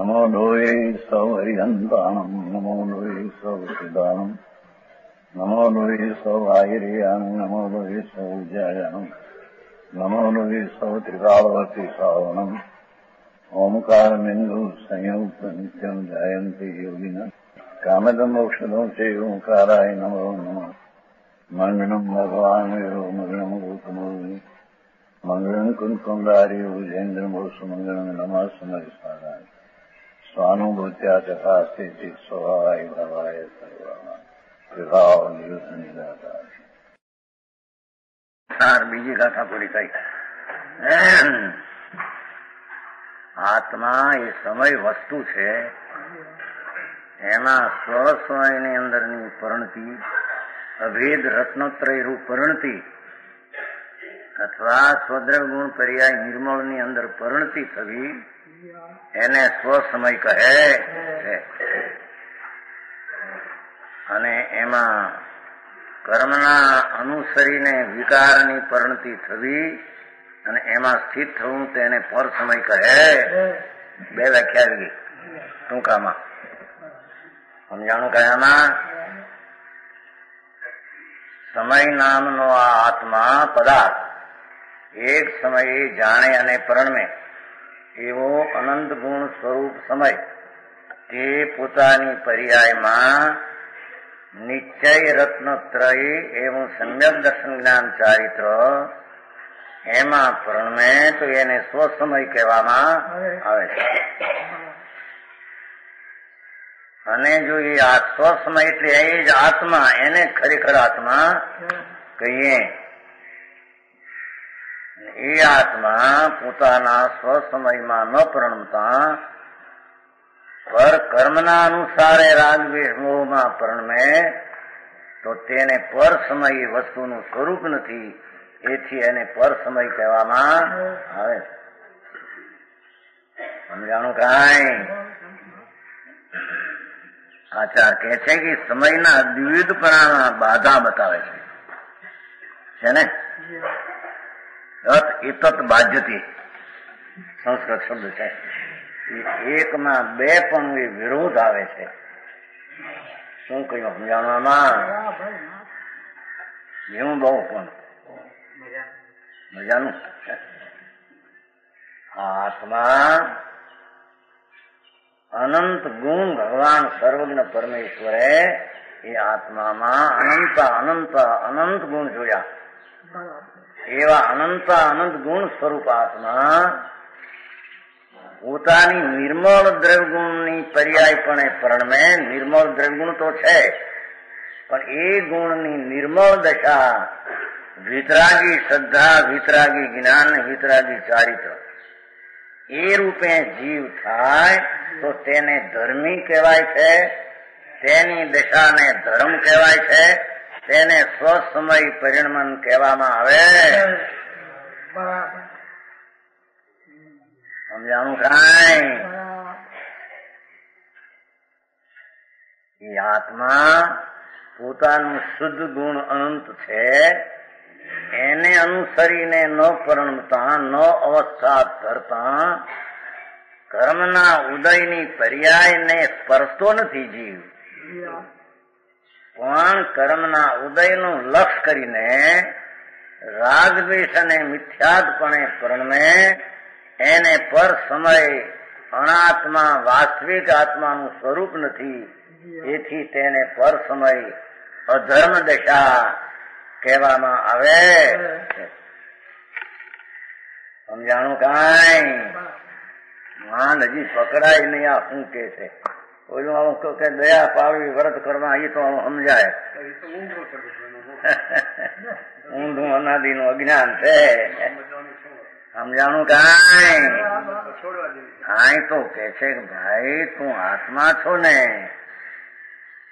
नमो लोये सौहरिहन्तानम् नमो लोये सौसिदानम् नमो लोये सौभागिर्यानम् नमो लोये सौजायानम् नमो लोये सौत्रिकालवती सावनम् ओङ्कारमिन्दु संयुक्त नित्यम् जायन्ति योगिनः। कामदमोक्षदं चैवोङ्काराय नमो नमः। मङ्गलम् भगवान् विरो मङ्गलम् गौतमोनि मङ्गलम् कुन्कुण्डारि भुजेन्द्रमोसुमङ्गलम् नमः સ્વાનુભૂત્યા તથા સ્થિતિ સ્વભાવાય ભવાય સર્વમાં વિભાવ નિયુદ્ધની ગાથા ચાર બીજી ગાથા પૂરી થઈ આત્મા એ સમય વસ્તુ છે. એના સ્વસ્વયની અંદરની પરિણતિ. અભેદ રત્નત્રય રૂપ પરિણતિ. અથવા સ્વદ્રવ ગુણ પર્યાય નિર્મળની અંદર પરણતી થવી એને સ્વસમય કહે અને એમાં કર્મના અનુસરીને વિકારની પરિણતિ થવી અને એમાં સ્થિત થવું તેને પર સમય કહે. બે વ્યાખ્યા આવી ટૂંકામાં. સમજાણું કયામાં સમય નામનો આ આત્મા પદાર્થ. એક સમયે જાણે અને પરણમે. એવો અનંત ગુણ સ્વરૂપ સમય તે પોતાની પર્યાયમાં નિશ્ચય રત્નત્રય એવું સમ્યક દર્શન જ્ઞાન ચારિત્ર એમાં પરણમે તો એને સ્વસમય કહેવામાં આવે છે અને જો એ આ સ્વસમય એટલે એ જ આત્મા એને ખરેખર આત્મા કહીએ એ આત્મા પોતાના સ્વસમયમાં ન પરણતા, પર કર્મના અનુસારે રાગવેશમોહમાં પરણમે, તો તેને પર સમય વસ્તુનું સ્વરૂપ નથી. એથી એને પર સમય કહેવામાં આવે. સમજાણું કાંઈ? આચાર કે છે કે સમયના દ્વિવિધપણામાં બાધા બતાવે છે ને? અત એતત બાધ્યતી સંસ્કૃત શબ્દ છે એકમાં બે પણ એ વિરોધ આવે છે શું કહ્યું સમજાવવામાં એવું બહુ પણ મજાનું આત્મા અનંત ગુણ ભગવાન સર્વજ્ઞ પરમેશ્વરે એ આત્મામાં અનંત અનંત અનંત ગુણ જોયા એવા અનંત અનંત ગુણ સ્વરૂપ આત્મા પોતાની નિર્મળ દ્રવગુણની પર્યાયપણે પરણમે, નિર્મળ દ્રવગુણ તો છે, પણ એ ગુણની નિર્મળ દશા વિતરાગી શ્રદ્ધા, વિતરાગી જ્ઞાન, વિતરાગી ચારિત્ર. એ રૂપે જીવ થાય તો તેને ધર્મી કહેવાય છે, તેની દશાને ધર્મ કહેવાય છે તેને સ્વસમય પરિણમન કહેવામાં આવે. સમજાણું કાંઈ એ આત્મા પોતાનું શુદ્ધ ગુણ અનંત છે. એને અનુસરીને ન પરણતા, ન અવસ્થા ધરતા, કર્મના ઉદયની પર્યાયને સ્પર્શતો નથી જીવ. પણ કર્મના ઉદયનું લક્ષ કરીને રાગદ્વેષ અને મિથ્યાદપણે પરણમે એને પર સમય અનાત્મા વાસ્તવિક આત્માનું સ્વરૂપ નથી એથી તેને પર સમય અધર્મ દશા કહેવામાં આવે સમજાણું કાંઈ માંડ હજી પકડાય નહીં આ શું કે છે ઓલું કે દયા પાવી વ્રત કરવા એ તો સમજાય. ઊંધું અનાદિ નું અજ્ઞાન છે. સમજાણું કાંઈ? કાંઈ તો કે છે ભાઈ તું આત્મા છો ને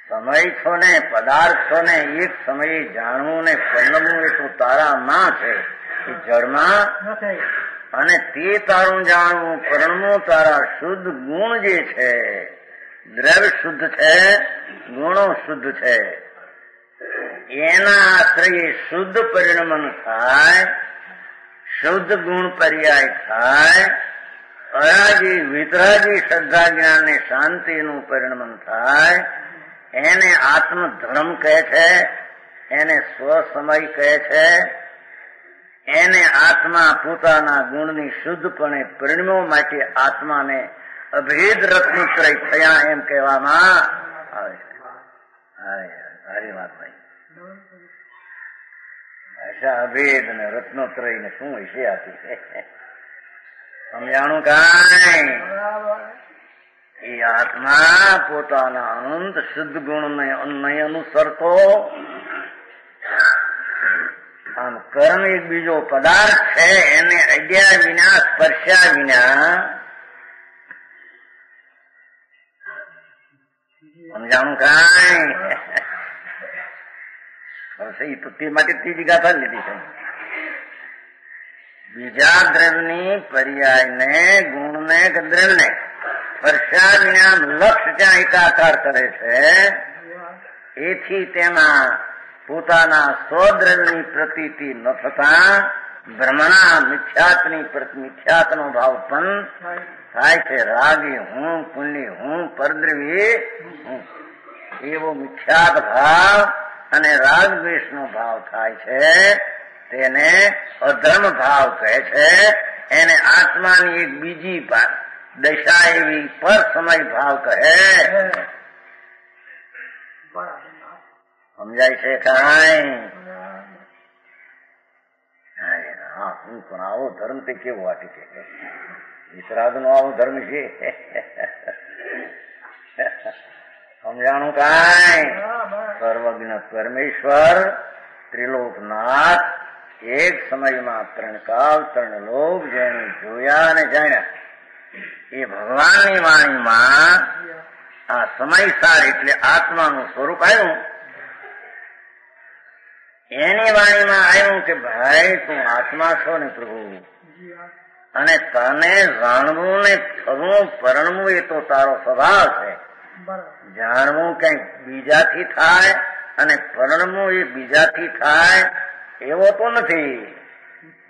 સમય છો ને પદાર્થ છો ને એક સમયે જાણવું ને પલવું એ તું તારામાં છે. એ જળમાં અને તે તારું જાણવું પરણવું તારા શુદ્ધ ગુણ જે છે દ્રવ્ય શુદ્ધ છે ગુણો શુદ્ધ છે એના આશ્રયે શુદ્ધ પરિણમન થાય શુદ્ધ ગુણ પર્યાય થાય અયાજી વિતરાજી શ્રદ્ધા જ્ઞાન ને શાંતિનું પરિણમન થાય એને આત્મ ધર્મ કહે છે એને સ્વસમય કહે છે એને આત્મા પોતાના ગુણની શુદ્ધપણે પરિણમવા માટે આત્માને અભેદ રત્નત્રય થયા એમ કહેવામાં આવે છે. સારી વાત ભાઈ. ભાષા અભેદ ને રત્નોત્રય ને શું વિશે આપી છે? સમજાણું કાંઈ? એ આત્મા પોતાના અનંત શુદ્ધ ગુણ ને અનુસરતો આમ કર્મ એક બીજો પદાર્થ છે, એને અડ્યા વિના, સ્પર્શ્યા વિના સમજાણું કાંઈ તો તે માટે ત્રીજી ગાથા લીધી છે બીજા દ્રવ્યની પર્યાયને ગુણને કે દ્રવ્યને સ્પર્શ્યા વિના લક્ષ ત્યાં એકાકાર કરે છે એથી તેના પોતાના સ્વદ્રવ્યની પ્રતીતિ ન થતા બ્રહ્મણા મિથ્યાતની મિથ્યાતનો ભાવ પણ થાય છે રાગી હું પુણ્ય હું પરદ્રવી હું એવો મિથ્યાત ભાવ અને રાગ દ્વેષનો ભાવ થાય છે તેને અધર્મ ભાવ કહે છે એને આત્માની એક બીજી દશા એવી પર સમય ભાવ કહે સમજાય છે કાંઈ હા હું પણ આવો ધર્મ તે કેવો વાટી છે વિતરાગ નો આવો ધર્મ છે સમજાણું કાંઈ સર્વજ્ઞ પરમેશ્વર ત્રિલોકનાથ એક સમયમાં ત્રણ કાલ ત્રણ લોક જેને જોયા અને જાણ્યા એ ભગવાનની વાણીમાં આ સમયસાર એટલે આત્માનું સ્વરૂપ આવ્યું એની વાણીમાં આવ્યું કે ભાઈ તું આત્મા છો ને પ્રભુ અને તને જાણવું ને થવું પરણવું એ તો તારો સ્વભાવ છે. જાણવું કંઈક બીજાથી થાય અને પરણવું એ બીજાથી થાય એવો તો નથી.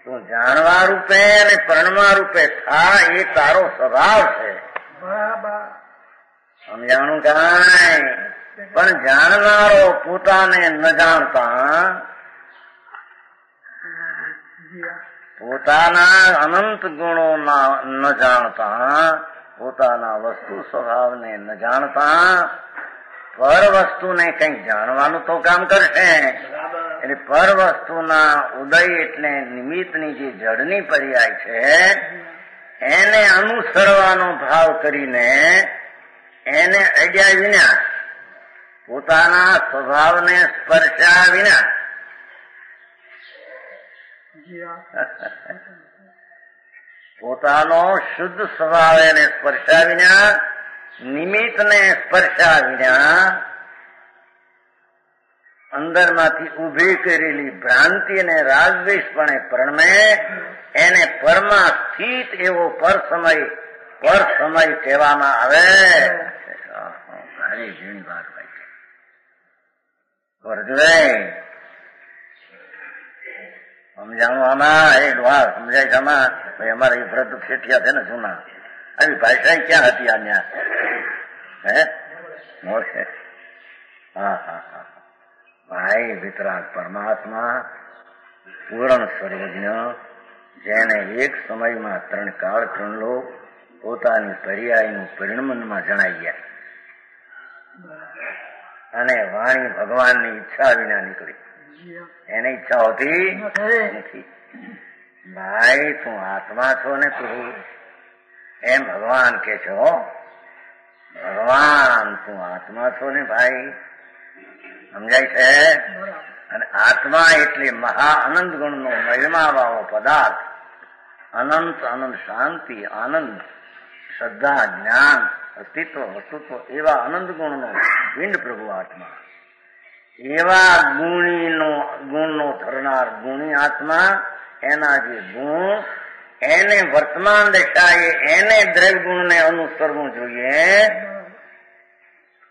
તું જાણવા રૂપે અને પરણવા રૂપે થાય એ તારો સ્વભાવ છે. સમજાણું કાંઈ પણ જાણનારો પોતાને ન જાણતા પોતાના અનંત ગુણો ન જાણતા, પોતાના વસ્તુ સ્વભાવને ન જાણતા, પર વસ્તુને કંઈક જાણવાનું તો કામ કરશે. એટલે પર વસ્તુના ઉદય એટલે નિમિત્તની જે જડની પર્યાય છે, એને અનુસરવાનો ભાવ કરીને એને અડ્યા વિના, પોતાના સ્વભાવને સ્પર્શ્યા વિના પોતાનો શુદ્ધ સ્વભાવ એને સ્પર્શા વિના નિમિત્તને સ્પર્શા વિના અંદરમાંથી ઉભી કરેલી ભ્રાંતિ અને રાજદ્વેષપણે પરણમે એને પરમાં સ્થિત એવો પર સમય પર સમય કહેવામાં આવે ઘણી ઝીણી વાત ભાઈ છે સમજાણું આમાં એ ડોહા સમજાય છે આમાં ભાઈ અમારા એ વ્રત શેઠિયા છે ને જૂના આવી ભાષા ક્યાં હતી આ હે મોડે હા હા હા ભાઈ વિતરાગ પરમાત્મા પૂર્ણ સર્વજ્ઞ જેને એક સમયમાં ત્રણ કાળ ત્રણ લોક પોતાની પર્યાયનું પરિણમનમાં જણાઈ ગયા અને વાણી ભગવાનની ઈચ્છા વિના નીકળી એને ઈચ્છા હોતી નથી ભાઈ તું આત્મા છો ને તું એમ ભગવાન કે છો ભગવાન તું આત્મા છો ને ભાઈ સમજાય છે અને આત્મા એટલે મહા આનંદ ગુણનો મહિમા વાળો પદાર્થ અનંત અનંત શાંતિ આનંદ શ્રદ્ધા જ્ઞાન અસ્તિત્વ વસ્તુત્વ એવા આનંદ ગુણનો પિંડ પ્રભુ આત્મા એવા ગુણીનો ગુણનો ધરનાર ગુણી આત્મા એના જે ગુણ એને વર્તમાન દશાએ એને દ્રવ્ય ગુણને અનુસરવું જોઈએ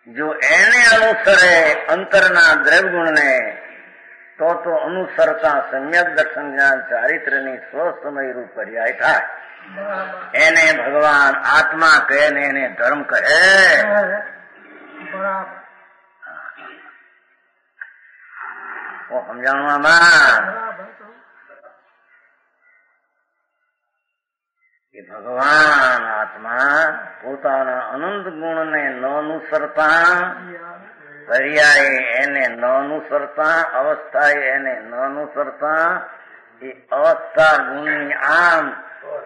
જો એને અનુસરે અંતરના દ્રવ્ય ગુણને તો તો અનુસરતા સમ્યક દર્શન જ્ઞાન ચારિત્રની સ્વસમય રૂપ પર્યાય થાય એને ભગવાન આત્મા કહે ને એને ધર્મ કહે બરાબર ઓ સમજાણવામાં બરાબર તો કે ભગવાન આત્મા પોતાના અનંત ગુણને ન અનુસરતા પર્યાય એને ન અનુસરતા અવસ્થાએ એને ન અનુસરતા એ અવસ્થા ગુણની આમ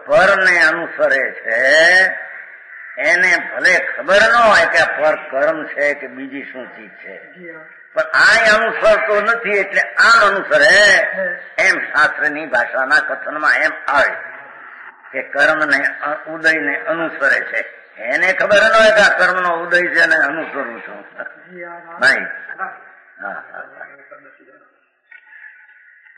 પરને અનુસરે છે એને ભલે ખબર ન હોય કે આ પર કર્મ છે કે બીજી શું ચીજ છે પણ આ અનુસરતો નથી એટલે આ અનુસરે એમ શાસ્ત્રની ભાષાના કથનમાં એમ આવે કે કર્મને ઉદયને અનુસરે છે. એને ખબર ન હોય કે આ કર્મનો ઉદય છે અને અનુસરું છું. હા.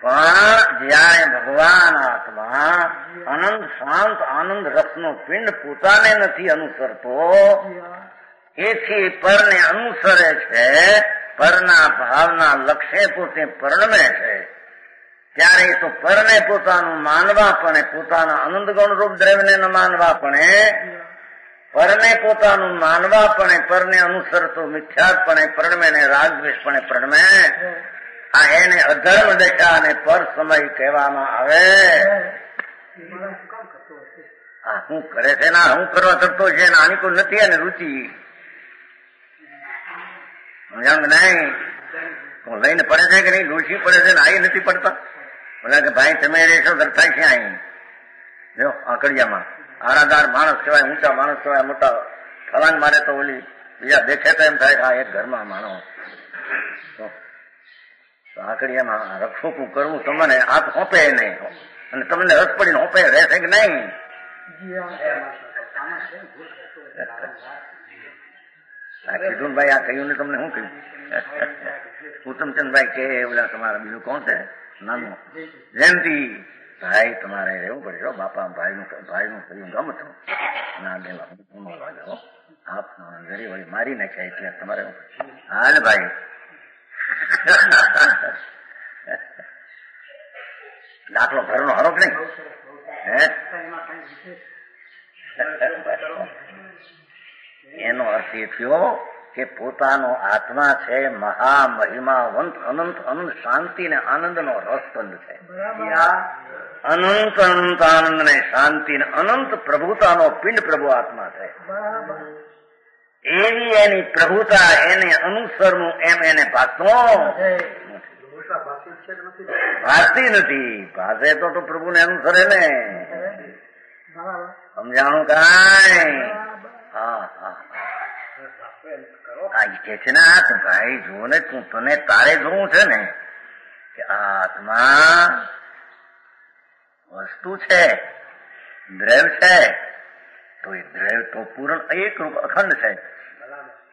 પણ જયારે ભગવાન આત્મા અનંત શાંત આનંદ રસનો પિંડ પોતાને નથી અનુસરતો એથી પરને અનુસરે છે પરના ભાવના લક્ષ્ય પોતે પરણવે છે. ત્યારે તો પરને પોતાનું માનવાપણે પોતાના આનંદ ગુણ રૂપ દ્રવ્યને ન માનવાપણે પરને પોતાનું માનવાપણે પરને અનુસરતો મિથ્યાપણે પરણમે ને રાગદ્વેષપણે પરણમે આ એને અધર્મ દશા અને પર સમય કહેવામાં આવે. હું કરે છે ના? હું કરવા થતો છે આની કોઈ નથી અને રુચિ. સમજાણ કે નહીં હું લઈને પડે છે કે નહીં ડોશી પડે છે ને આઈ નથી પડતા બોલા કે ભાઈ તમે રહેશો ઘર થાય છે અહીં જો આંકડિયામાં આરાદાર માણસ કહેવાય ઊંચા માણસ કહેવાય મોટા ફલાંગ મારે તો ઓલી બીજા દેખે તો એમ થાય કે આ એક ઘરમાં માણો તો તો આંકડિયામાં રક્ષોકું કરવું તમને હાથ હોપે નહીં અને તમને રસ પડીને હોપે રહેશે કે નહીં આ કીધું ને ભાઈ આ કહ્યું ને તમને શું કહ્યું ઉત્તમચંદભાઈ કે ઓલા તમારા બીજું કોણ છે નાનું જયંતિ ભાઈ તમારે રહેવું પડે હો બાપા ભાઈનું ભાઈનું કહ્યું ગમતું ના દેવા હું ન લાગે હો આપ જરી વળી મારી નાખ્યા એટલે તમારે હાલ ભાઈ દાખલો ઘરનો હરો કે નહીં હે એનો અર્થ એ થયો કે પોતાનો આત્મા છે મહા મહિમાવંત અનંત અનંત શાંતિ ને આનંદનો રસકંદ છે. અનંત અનંત આનંદ ને શાંતિ ને અનંત પ્રભુતાનો પિંડ પ્રભુ આત્મા છે. એવી એની પ્રભુતા એને અનુસરવું એમ એને ભાગતો ભાગતી નથી? ભાષે તો તો પ્રભુને અનુસરે ને. સમજાણું કાંઈ? હા હા આ ઈ કે છે ને આ તું ભાઈ જો ને તું તને તારે જોવું છે ને કે આ આત્મા વસ્તુ છે દ્રવ્ય છે તો એ દ્રવ્ય તો પૂર્ણ એક રૂપ અખંડ છે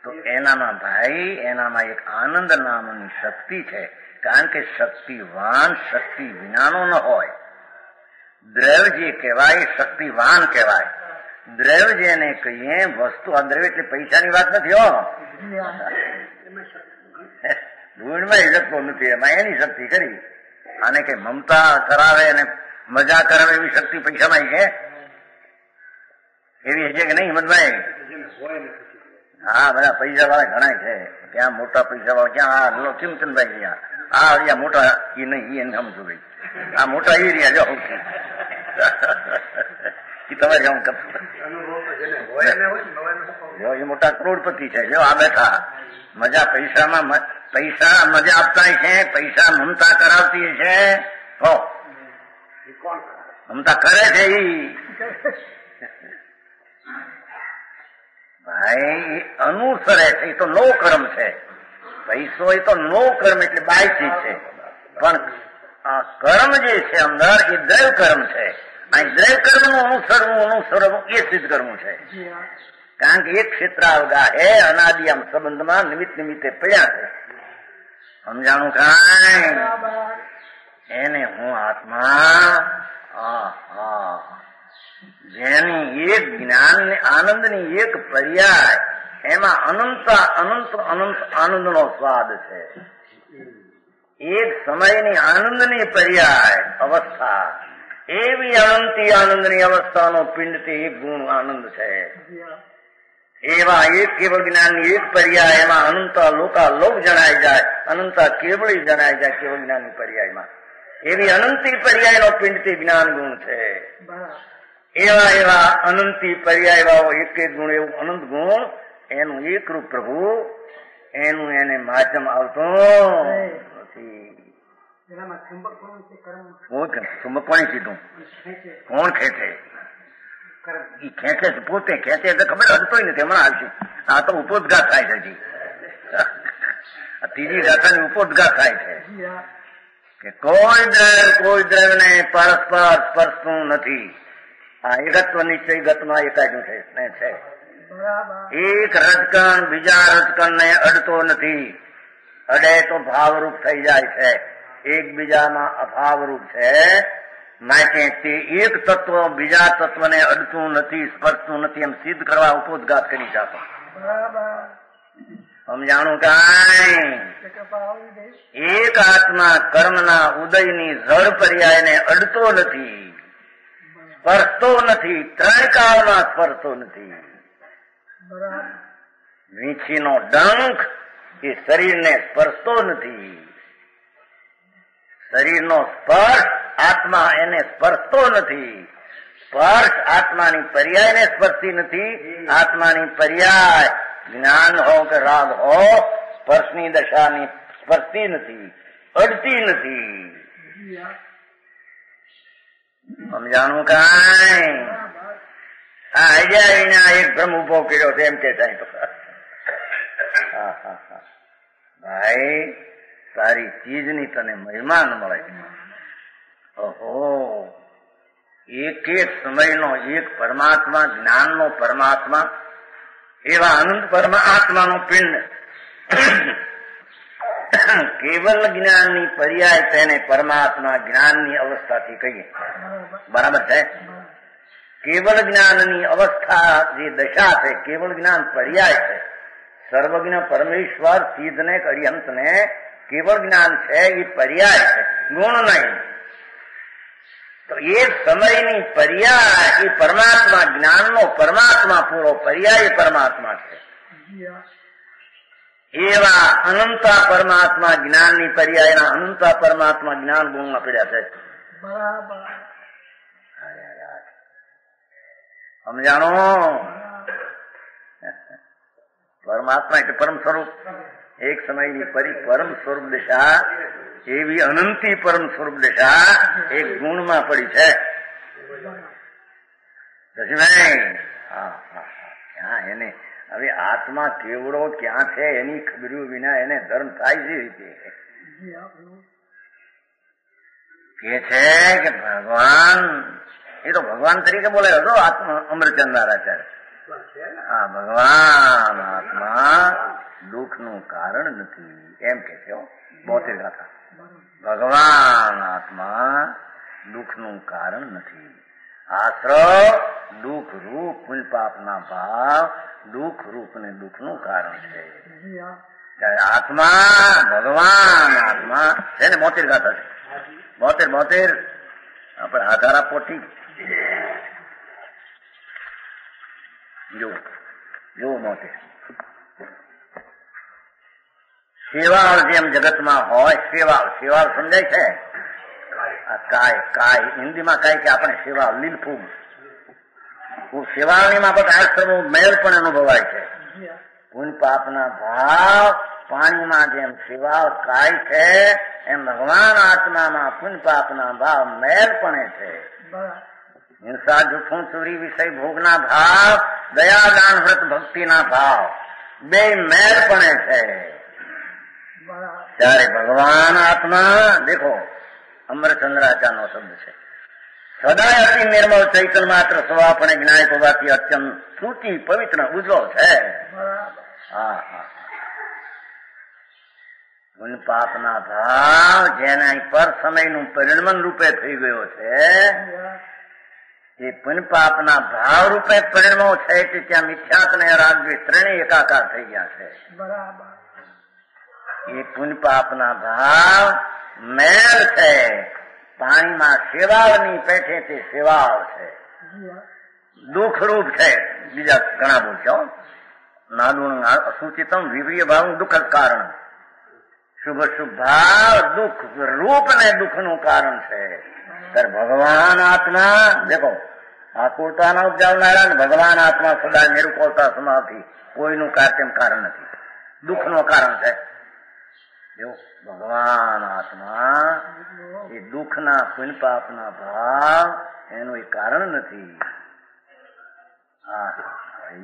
તો એનામાં ભાઈ એનામાં એક આનંદ નામની શક્તિ છે કારણ કે શક્તિવાન શક્તિ વિનાનો ન હોય દ્રવ્ય જે કહેવાય એ શક્તિવાન કહેવાય દ્રવ્ય જેને કહીએ વસ્તુ આ દ્રવ્ય એટલે પૈસાની વાત નથી હો ભૂણમાં ઇજતતો નથી એમાં એની શક્તિ કરી આને કે મમતા કરાવે અને મજા કરાવે એવી શક્તિ પૈસામાં છે એવી છે કે નહીં હિંમતભાઈ હા બધા પૈસા વાળા ઘણા છે ત્યાં મોટા પૈસા વાળા ક્યાં આ લો ચિમચંદભાઈ ત્યાં આ રહ્યા મોટા એ નહીં એને સમજો ભાઈ આ મોટા એ રહ્યા જો એ તમારે આમ કરશો જો એ મોટા કરોડપતિ છે જો આ બેઠા મજા પૈસામાં મ- પૈસા મજા આપતા છે પૈસા મમતા કરાવતી છે હો મમતા કરે છે ઈ ભાઈ એ અનુસરે છે એ તો નો કર્મ છે પૈસો એ તો નો કર્મ એટલે બાયથી છે પણ આ કર્મ જે છે અંદર એ દ્રવ કર્મ છે આ દ્રવ કર્મનું અનુસરવું અનુસરવું એ સિદ્ધ કરવું છે કારણ કે એક ક્ષેત્રાવગા હે અનાદિ આમ સંબંધમાં નિમિત્ત નિમિત્તે પડ્યા છે સમજાણું કાંઈ એને હું આત્મા આ આ જેની એક જ્ઞાન આનંદની એક પર્યાય એમાં અનંત અનંત અનંત આનંદનો સ્વાદ છે એક સમયની આનંદની પર્યાય અવસ્થા એવી અનંતી આનંદની અવસ્થાનો પિંડ તે એક ગુણ આનંદ છે એવા એક કેવળ જ્ઞાનની એક પર્યાય એમાં અનંતા લોકા લોક જણાય જાય અનંતા કેવળી જણાય જાય કેવળ જ્ઞાનની પર્યાયમાં એવી અનંતી પર્યાયનો પિંડ તે જ્ઞાન ગુણ છે એવા એવા અનંતી પર્યાય એક એક ગુણ એવું અનંત ગુણ એનું એકરૂપ પ્રભુ એનું એને માધ્યમ આવતો નથી ચુંબક કોણે કીધું કોણ ખેંચે ઈ ખેંચે છે પોતે ખેંચે એટલે ખબર હજતો નથી હમણાં આવશે આ તો ઉપોદઘાત થાય છે હજી ત્રીજી રાતાની ઉપોદઘાત થાય છે કે કોઈ દ્રવ કોઈ દ્રવ ને પરસ્પર સ્પર્શતું નથી આ એકત્વ નિશ્ચય ગતમાં એકાજું છે એક રજકણ બીજા રજકણ ને અડતો નથી અડે તો ભાવરૂપ થઈ જાય છે એકબીજામાં અભાવરૂપ છે માટે તે એક તત્વ બીજા તત્વને અડતું નથી સ્પર્શતું નથી એમ સિદ્ધ કરવા ઉપોદઘાત કરી જતો સમજાણું કાંઈ એક આત્મા કર્મના ઉદયની જળ પર્યાયને અડતો નથી સ્પર્શતો નથી ત્રણ કાળમાં સ્પર્શતો નથી વીંછીનો ડંખ એ શરીરને સ્પર્શતો નથી શરીરનો સ્પર્શ આત્મા એને સ્પર્શતો નથી સ્પર્શ આત્માની પર્યાયને સ્પર્શતી નથી આત્માની પર્યાય જ્ઞાન હો કે રાગ હો સ્પર્શની દશાની સ્પર્શતી નથી અડતી નથી સમજાણું કાંઈ આ આઈડિયા એના એક ભ્રમ ઉભો કર્યો છે એમ કે સાહેબ ભાઈ સારી ચીજની તને મહેમાન મળે ઓહો એક એક સમયનો એક પરમાત્મા જ્ઞાનનો પરમાત્મા એવા અનંત પરમાત્માનો પિંડ કેવલ જ્ઞાનની પર્યાય તેને પરમાત્મા જ્ઞાનની અવસ્થાથી કહીએ બરાબર છે કેવલ જ્ઞાનની અવસ્થા જે દશા છે કેવળ જ્ઞાન પર્યાય છે સર્વજ્ઞ પરમેશ્વર સિદ્ધને અરિયંતને કેવળ જ્ઞાન છે એ પર્યાય છે ગુણ નહીં તો એક સમયની પર્યાય એ પરમાત્મા જ્ઞાનનો પરમાત્મા પૂરો પર્યાય પરમાત્મા છે એવા અનંતા પરમાત્મા જ્ઞાનની પર્યાયના અનંતા પરમાત્મા જ્ઞાન ગુણ પડ્યા છે સમજાણો પરમાત્મા એટલે પરમ સ્વરૂપ એક સમયની પરી પરમ સ્વરૂપ દિશા એવી અનંતી પરમ સ્વરૂપ દિશા એક ગુણમાં પડી છે. ક્યાં એને? હવે આત્મા કેવડો ક્યાં છે એની ખબર્યું વિના એને ધર્મ થાય છે રીતે. કે છે કે ભગવાન એ તો ભગવાન તરીકે બોલે હતો આત્મા અમૃતચંદ આચાર્ય હા ભગવાન આત્મા દુઃખનું કારણ નથી. એમ કે છે બોતેર ગાથા. ભગવાન આત્મા દુઃખનું કારણ નથી. આશ્રવ દુઃખ રૂપ પુણ્ય પાપના ભાવ દુઃખ રૂપ ને દુઃખનું કારણ છે આત્મા ભગવાન આત્મા છે ને બોતેર ગાથા છે. બોતેર બોતેર. આપણે આધાર આપો ઠીક જો જો મોતે સેવાળ જેમ જગતમાં હોય સેવાળ સેવાળ સમજાય છે કાય કાય હિન્દીમાં કાય કે આપણે સેવાળ લીલફૂગ સેવાળની બાબત આશ્રમ મેળ પણ અનુભવાય છે પુન પાપના ભાવ પાણીમાં જેમ સેવાળ કાય છે એમ ભગવાન આત્મામાં પુન પાપના ભાવ મેળ પણ છે હિંસા જૂઠું ચોરી વિષય ભોગના ભાવ દયા દાન વ્રત ભક્તિના ભાવ બે મેળ પણ છે ત્યારે ભગવાન આત્મા દેખો અમરચંદ્રાચાર નો શબ્દ છે સદાય અતિ નિર્મળ ચૈતન માત્ર સ્વાપણે જ્ઞાય હોવાથી અત્યંત સૂચિ પવિત્ર ઉજળો છે હા હા ગુણ પાપના ભાવ જેના પર સમયનું પરિણમન રૂપે થઈ ગયો છે એ પુન પાપના ભાવ રૂપે પરિણમો છે કે ત્યાં મિથ્યાત ને રાજવી ત્રણેય એકાકાર થઈ ગયા છે એ પુન પાપના ભાવ મેળ છે પાણીમાં સેવાળની પેઠે તે સેવાળ છે દુઃખ રૂપ છે બીજા ઘણા બોલશો નાદુણ અસુચિતમ વિવ્રિય ભાવ દુઃખ કારણ શુભ શુભ ભાવ દુઃખ રૂપ ને દુઃખ નું કારણ છે ત્યારે ભગવાન આત્મા દેખો આકુરતાના ઉપજાવનારા ને ભગવાન આત્મા સદા નિરુકોલતા સમાવથી કોઈનું કાર્ય કારણ નથી દુઃખ નું કારણ છે જો ભગવાન આત્મા એ દુઃખના પુણ્ય પાપના ભાવ એનું એ કારણ નથી હા એ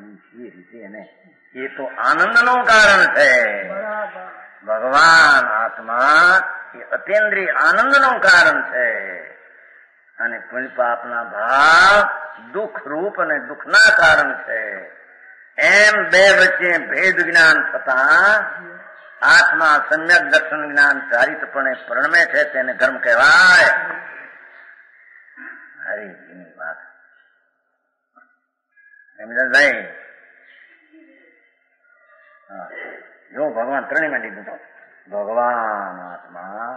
રીતે એને એ તો આનંદ નું કારણ છે ભગવાન આત્મા એ અતેન્દ્રિય આનંદ નું કારણ છે અને પુણ્ય પાપના ભાવ દુઃખ રૂપ અને દુઃખના કારણ છે એમ બે વચ્ચે ભેદ જ્ઞાન થતા આત્મા સમ્યક દર્શન જ્ઞાન ચારિતપણે પરણમે છે તેને ધર્મ કહેવાય હરિની વાત સમજાય જો ભગવાન ત્રણેયમાં લીધું તો ભગવાન આત્મા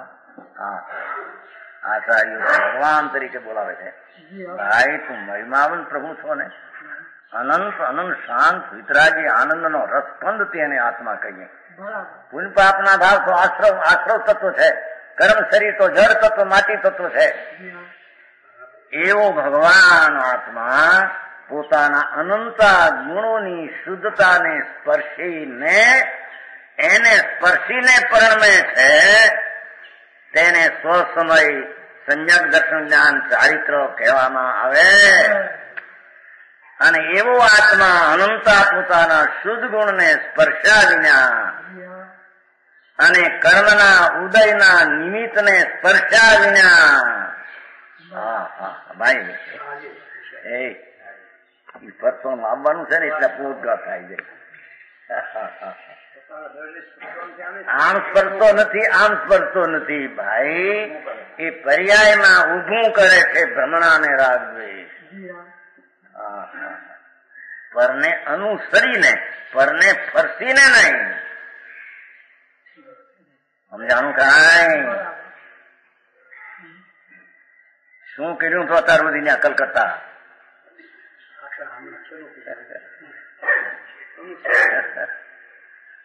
આચાર્ય ભગવાન તરીકે બોલાવે છે ભાઈ તું મહિમાવન પ્રભુ છો ને અનંત અનંત શાંત વિતરાગી આનંદ નો રસપંદ તેને આત્મા કહીએ પુણ્ય પાપના ભાવ તો આશ્રવ આશ્રવ તત્વ છે. કર્મ શરીર તો જળ તત્વ, માટી તત્વ છે. એવો ભગવાન આત્મા પોતાના અનંતા ગુણોની શુદ્ધતાને સ્પર્શીને, એને સ્પર્શીને પરણમે છે, તેને સ્વસમય સંજક દર્શન જ્ઞાન ચારિત્ર કહેવામાં આવે. અને એવો આત્મા અનંતા પોતાના શુદ્ધ ગુણને સ્પર્શ્યા વિના અને કર્મના ઉદયના નિમિત્તને સ્પર્શ્યા વિના. ભાઈ. એ પરસો લાવવાનું છે ને, એટલે પૂરગા થાય છે. આમ સ્પર્શો નથી, આમ સ્પર્શો નથી, ભાઈ. એ પર્યાયમાં ઉભું કરે છે, ભ્રમણાને રાગ પરને અનુસરીને પરને ફરસીને નહીં સમજાણું કાંઈ શું કર્યું તો અત્યાર સુધી ત્યાં કલકત્તા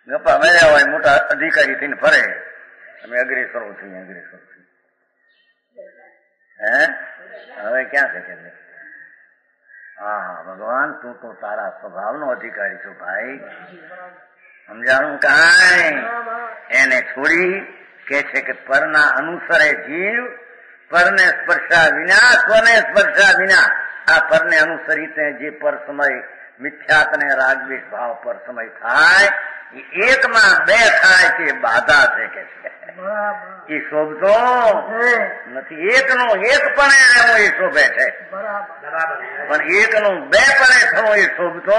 ગપ્પા મેળ્યા હોય મોટા અધિકારી થઈને ફરે અમે અગ્રેસરો છીએ અગ્રેસરો છીએ હે હવે ક્યાં છે કે હા ભગવાન તું તો તારા સ્વભાવનો અધિકારી છો ભાઈ સમજાણું કાંઈ એને છોડી કે છે કે પરના અનુસરે જીવ પરને સ્પર્શા વિના સ્વને સ્પર્શા વિના આ પરને અનુસરીતે જે પર સમય મિથ્યાત ને રાગવેશ ભાવ પર સમય થાય એ એકમાં બે થાય તે બાધા છે કે છે એ શોભતો નથી. એકનું એક પણ રહેવું એ શોભે છે. પણ એકનું બે પણ થવું એ શોભતો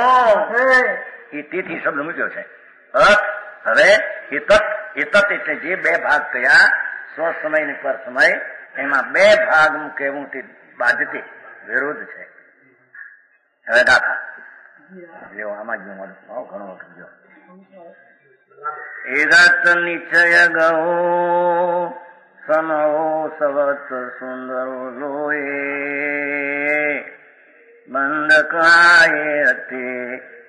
એ તેથી શબ્દ મૂક્યો છે. અત હવે હિતત હિતત એટલે જે બે ભાગ થયા સ્વ સમય ને પર સમય એમાં બે ભાગ કહેવું તે બાધતી વિરોધ છે. હવે દાખા જો આમાં જ મળું ઘણો વખત જો. एदात निश्चय गहो समहो सवत सुंदर लोए बंधकाये अति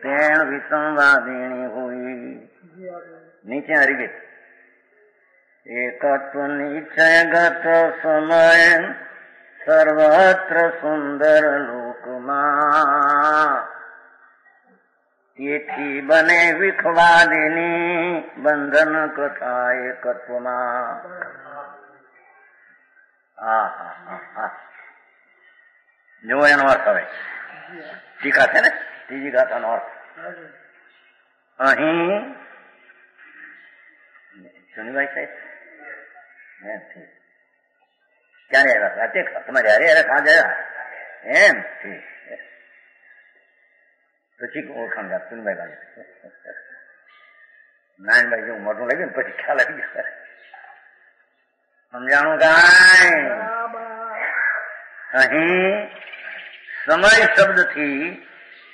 तेण भी संवादिनी हुई। नीचे हरी गए एक निश्चय गत समय सर्वत्र सुंदर लोकमा વિખવાદિની બંધન કથા એકત્વમાં હા હા હા હા જો એનો અર્થ હવે ટીકા છે ને ત્રીજી ગાથાનો અર્થ અહીં સુનીભાઈ સાહેબ ક્યારે આવ્યા રાતે તમારે હારે હારે ખાં ગયા એમ ઠીક પછી ઓળખાણ ગયા સુનભાઈ ગાડી નાનભાઈ જેવું મોટું લાગ્યું ને પછી ખ્યાલ આવી ગયો સમજાણું કાંઈ અહીં સમય શબ્દથી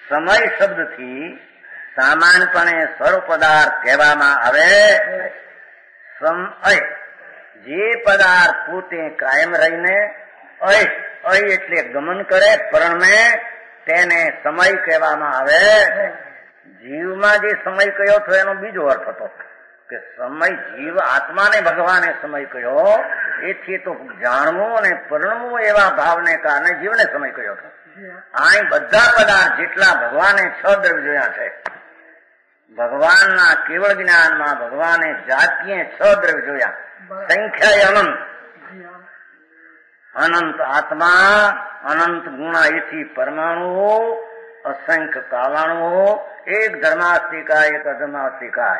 સમય શબ્દથી સામાન્યપણે સર્વ પદાર્થ કહેવામાં આવે સમય જે પદાર્થ પોતે કાયમ રહીને અય અય એટલે ગમન કરે પરણમે તેને સમય કહેવામાં આવે, જીવમાં જે સમય કયો હતો એનો બીજો અર્થ હતો કે સમય જીવ આત્માને ભગવાને સમય કયો, એથી તો જાણવું અને પરણવું એવા ભાવને કારણે જીવને સમય કયો હતો. અહીં બધા પદાર્થ જેટલા ભગવાને છ દ્રવ્ય જોયા છે, ભગવાનના કેવળ જ્ઞાનમાં ભગવાને જાતીય છ દ્રવ્ય જોયા સંખ્યા અનંત. અનંત આત્મા, અનંત ગુણા એથી પરમાણુઓ, અસંખ્ય કાવાણુઓ એક ધર્માસ્તિકા એક અધમાસ્તિકા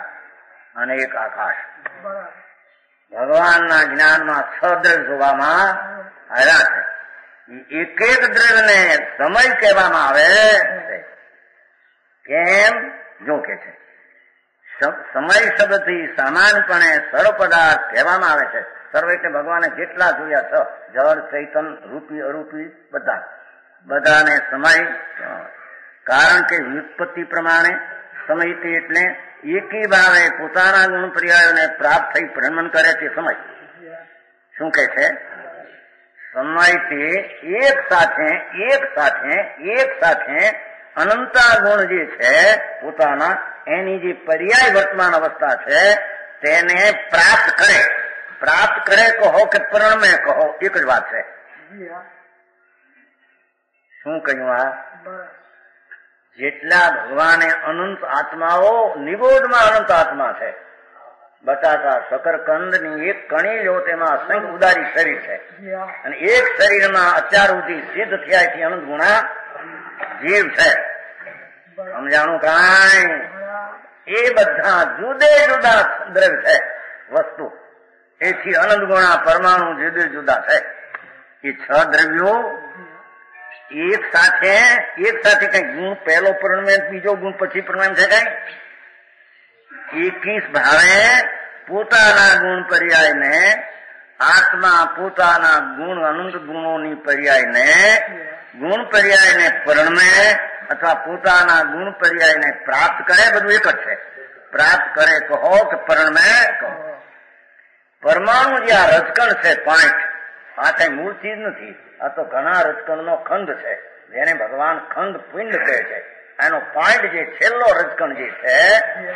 અને એક આકાશ. ભગવાનના જ્ઞાનમાં છ દ્રવ્ય જોવામાં આવ્યા છે. એક એક દ્રવ્યને સમય કહેવામાં આવે કેમ? જો કે છે. સમય શબ્દથી સામાન્યપણે સર્વ પદાર્થ કહેવામાં આવે છે. સર્વ એટલે ભગવાને જેટલા જોયા છ જળ ચૈતન રૂપી અરૂપી બધા બધાને સમય કારણ કે વ્યુત્પત્તિ પ્રમાણે સમય એટલે એકી ભાવે પોતાના ગુણ પર્યાયોને પ્રાપ્ત થઈ ભ્રમણ કરે તે સમય શું કે છે સમયથી એક સાથે એક સાથે એક સાથે અનંતા ગુણ જે છે પોતાના એની જે પર્યાય વર્તમાન અવસ્થા છે તેને પ્રાપ્ત કરે પ્રાપ્ત કરે કહો કે પ્રણમે કહો એક જ વાત છે શું કહ્યું આ જેટલા ભગવાને અનંત આત્માઓ નિબોધમાં અનંત આત્મા છે બટાકા શકરકંદ ની એક કણી જો તેમાં અસંખ્ય ઉદારી શરીર છે અને એક શરીરમાં અત્યાર સુધી સિદ્ધ થયા અનંત ગુણા જીવ છે સમજાણું કાંઈ એ બધા જુદે જુદા દ્રવ્ય છે વસ્તુ એથી અનંત ગુણા પરમાણુ જુદે જુદા છે એ છ દ્રવ્યો એક સાથે એક સાથે કઈ ગુણ પહેલો પરિણમે બીજો ગુણ પછી પરિણામ છે કઈ એકવીસ ભાવે પોતાના ગુણ પર્યાયને આત્મા પોતાના ગુણ અનંત ગુણોની પર્યાયને ગુણ પર્યાયને પરણમે અથવા પોતાના ગુણ પર્યાયને પ્રાપ્ત કરે બધું એક જ છે પ્રાપ્ત કરે કહો કે પરણમે કહો પરમાણુ જે આ રજકણ છે પાંચ આ કઈ મૂળ ચીજ નથી આ તો ઘણા રજકણનો ખંડ છે જેને ભગવાન ખંડ પિંડ કહે છે એનો પોઈન્ટ જે છેલ્લો રજકણ જે છે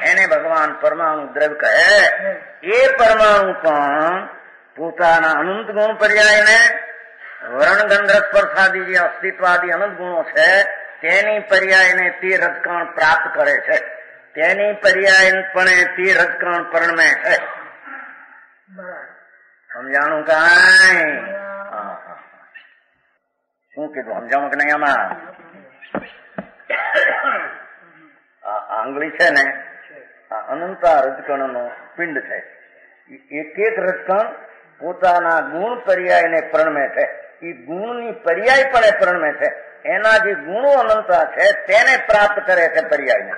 એને ભગવાન પરમાણુ દ્રવ્ય કહે એ પરમાણુ પણ પોતાના અનંત ગુણ પર્યાયને વર્ણ ગંધર સ્પર્શાદી જે અસ્તિત્વાદી અનંત ગુણો છે તેની પર્યાયને તે રજકણ પ્રાપ્ત કરે છે તેની પર્યાયપણે તે રજકણ પરણમે છે સમજાણું કાંઈ શું કીધું સમજાણું કે નહીં આમાં આંગળી છે ને આ અનંતા રજકણ નો પિંડ છે એક એક રજકણ પોતાના ગુણ પર્યાયને પ્રણમે છે એ ગુણની પર્યાય પણ પ્રણમે છે એના જે ગુણો અનંતા છે તેને પ્રાપ્ત કરે છે પર્યાયને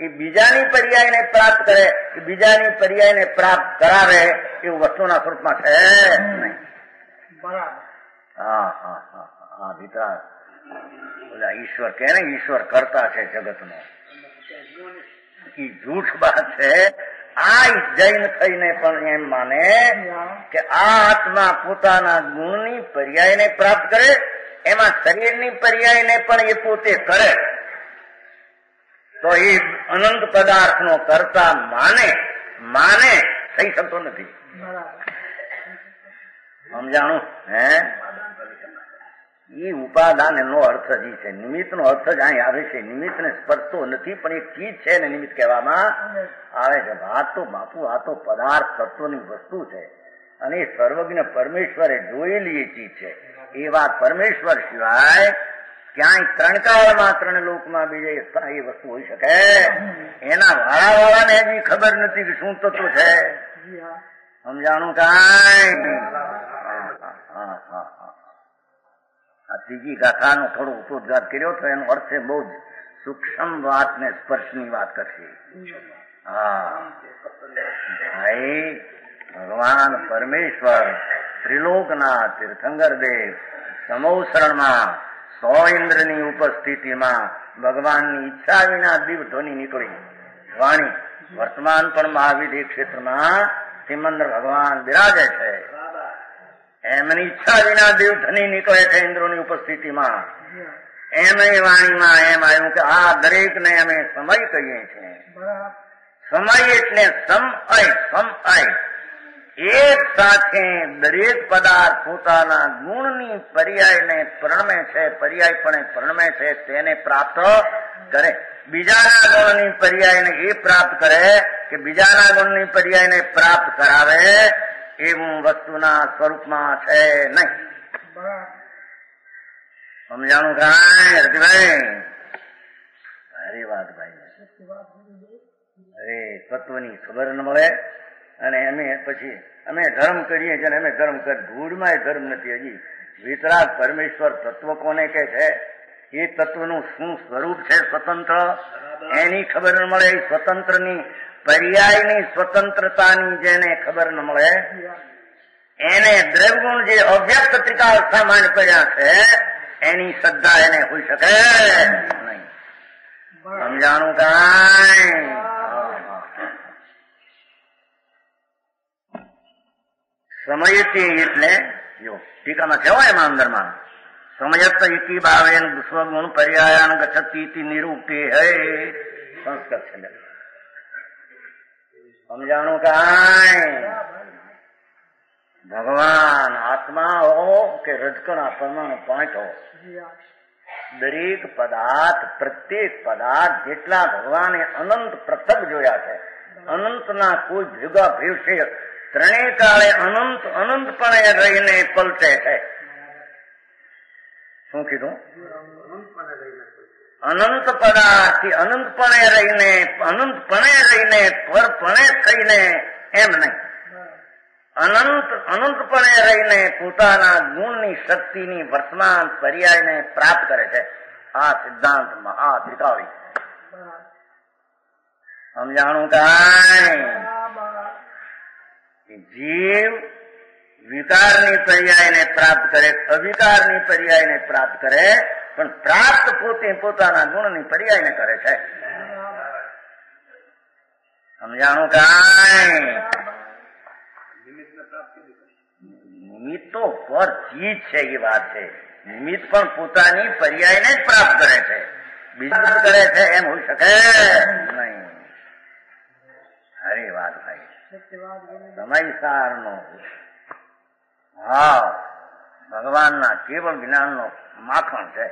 એ બીજાની પર્યાયને પ્રાપ્ત કરે કે બીજાની પર્યાયને પ્રાપ્ત કરાવે એવું વસ્તુના સ્વરૂપમાં છે હા હા હા હા ભીતરા બોલા ઈશ્વર કે ને ઈશ્વર કરતા છે જગતનો. એ જૂઠ વાત છે. આ જૈન થઈને પણ એમ માને કે આ આત્મા પોતાના ગુણની પર્યાયને પ્રાપ્ત કરે એમાં શરીરની પર્યાયને પણ એ પોતે કરે. તો એ અનંત પદાર્થનો કરતા માને માને થઈ શકતો નથી. સમજાણું? હે? એ ઉપાદાન એનો અર્થ જ છે. નિમિત્ત નો અર્થ જ અહીં આવે છે. નિમિત્ત ને સ્પર્શતો નથી, પણ એક ચીજ છે ને નિમિત્ત કહેવામાં આવે છે. આ તો બાપુ, આ તો પદાર્થ તત્વની વસ્તુ છે. અને એ સર્વજ્ઞ પરમેશ્વરે જોયેલી એ ચીજ છે. એ વાત પરમેશ્વર સિવાય ક્યાંય ત્રણ કાળમાં ત્રણ લોકમાં બીજે એ વસ્તુ હોઈ શકે. એના વાળા વાળાને હજી ખબર નથી કે શું તત્વ છે. સમજાણું કાંઈ? આ ત્રીજી ગાથાનો થોડો ઉપોદ્ઘાત કર્યો તો એનો અર્થ બહુ જ સૂક્ષ્મ વાત ને સ્પર્શની વાત કરશે. હા. ભાઈ, ભગવાન પરમેશ્વર ત્રિલોકના તીર્થંકર દેવ સમોસરણમાં સો ઇન્દ્રની ઉપસ્થિતિમાં ભગવાનની ઈચ્છા વિના દિવ ધ્વનિ નીકળી. વાણી વર્તમાન પણ મહાવિધિ ક્ષેત્રમાં સિમંદર ભગવાન બિરાજે છે. એમની ઈચ્છા વિના દેવ ધની નીકળે છે ઇન્દ્રોની ઉપસ્થિતિમાં. એમ વાણીમાં એમ આવ્યું કે આ દરેક ને અમે સમય કહીએ છીએ. સમય એટલે સમય સમય એક સાથે દરેક પદાર્થ પોતાના ગુણની પર્યાયને પ્રણમે છે પર્યાયપણે પ્રણમે છે તેને પ્રાપ્ત કરે બીજાના ગુણની પર્યાયને એ પ્રાપ્ત કરે કે બીજાના ગુણની પર્યાયને પ્રાપ્ત કરાવે એવું વસ્તુના સ્વરૂપમાં છે નહીં સમજાણું કાંઈ હરજીભાઈ સારી વાત ભાઈ અરે તત્વની ખબર ન મળે અને અમે પછી અમે ધર્મ કરીએ છીએ અમે ધર્મ કરી ધૂળમાં ધર્મ નથી હજી વિતરાગ પરમેશ્વર તત્વ કોને કે છે એ તત્વનું શું સ્વરૂપ છે સ્વતંત્ર એની ખબર ન મળે સ્વતંત્રની પર્યાયની સ્વતંત્રતાની જેને ખબર ન મળે એને દ્રવગુણ જે અવ્યક્ત ત્રિકાવસ્થા માન પડ્યા છે એની શ્રદ્ધા એને હોઈ શકે નહીં સમજાણું કાંઈ સમયથી એટલે જો ટીકામાં કહેવાય એમાં અંદરમાં સમયત ઇતિ ભાવેન સ્વગુણ પર્યાયન ગચ્છતી નિરૂપે હે સંસ્કૃત છે સમજાણું કાંઈ ભગવાન આત્મા હો કે રજકણા પરમાણુ પાંચ હો દરેક પદાર્થ પ્રત્યેક પદાર્થ જેટલા ભગવાને અનંત પૃથક જોયા છે અનંતના કોઈ ભેગા ભેવ છે ત્રણેય કાળે અનંત, અનંતપણે રહીને પલટે છે. શું કીધું? અનંત પદાર્થથી અનંતપણે રહીને અનંતપણે રહીને, પરપણે થઈને એમ નહીં. અનંત, અનંતપણે રહીને પોતાના ગુણની શક્તિની વર્તમાન પર્યાયને પ્રાપ્ત કરે છે. આ સિદ્ધાંત મહાધિકારી સમજાણું કાંઈ જીવ વિકારની પર્યાયને પ્રાપ્ત કરે, અવિકારની પર્યાયને પ્રાપ્ત કરે, પણ પ્રાપ્ત પોતે પોતાના ગુણની પર્યાયને કરે છે. સમજાણું કાંઈ? નિમિત્ત પર ચીજ છે એ વાત છે. નિમિત્ત પણ પોતાની પર્યાયને જ પ્રાપ્ત કરે છે. બીજું કરે છે, એમ હોઈ શકે. સમય સારનો હા ભગવાનના કેવળ જ્ઞાનનો માખણ છે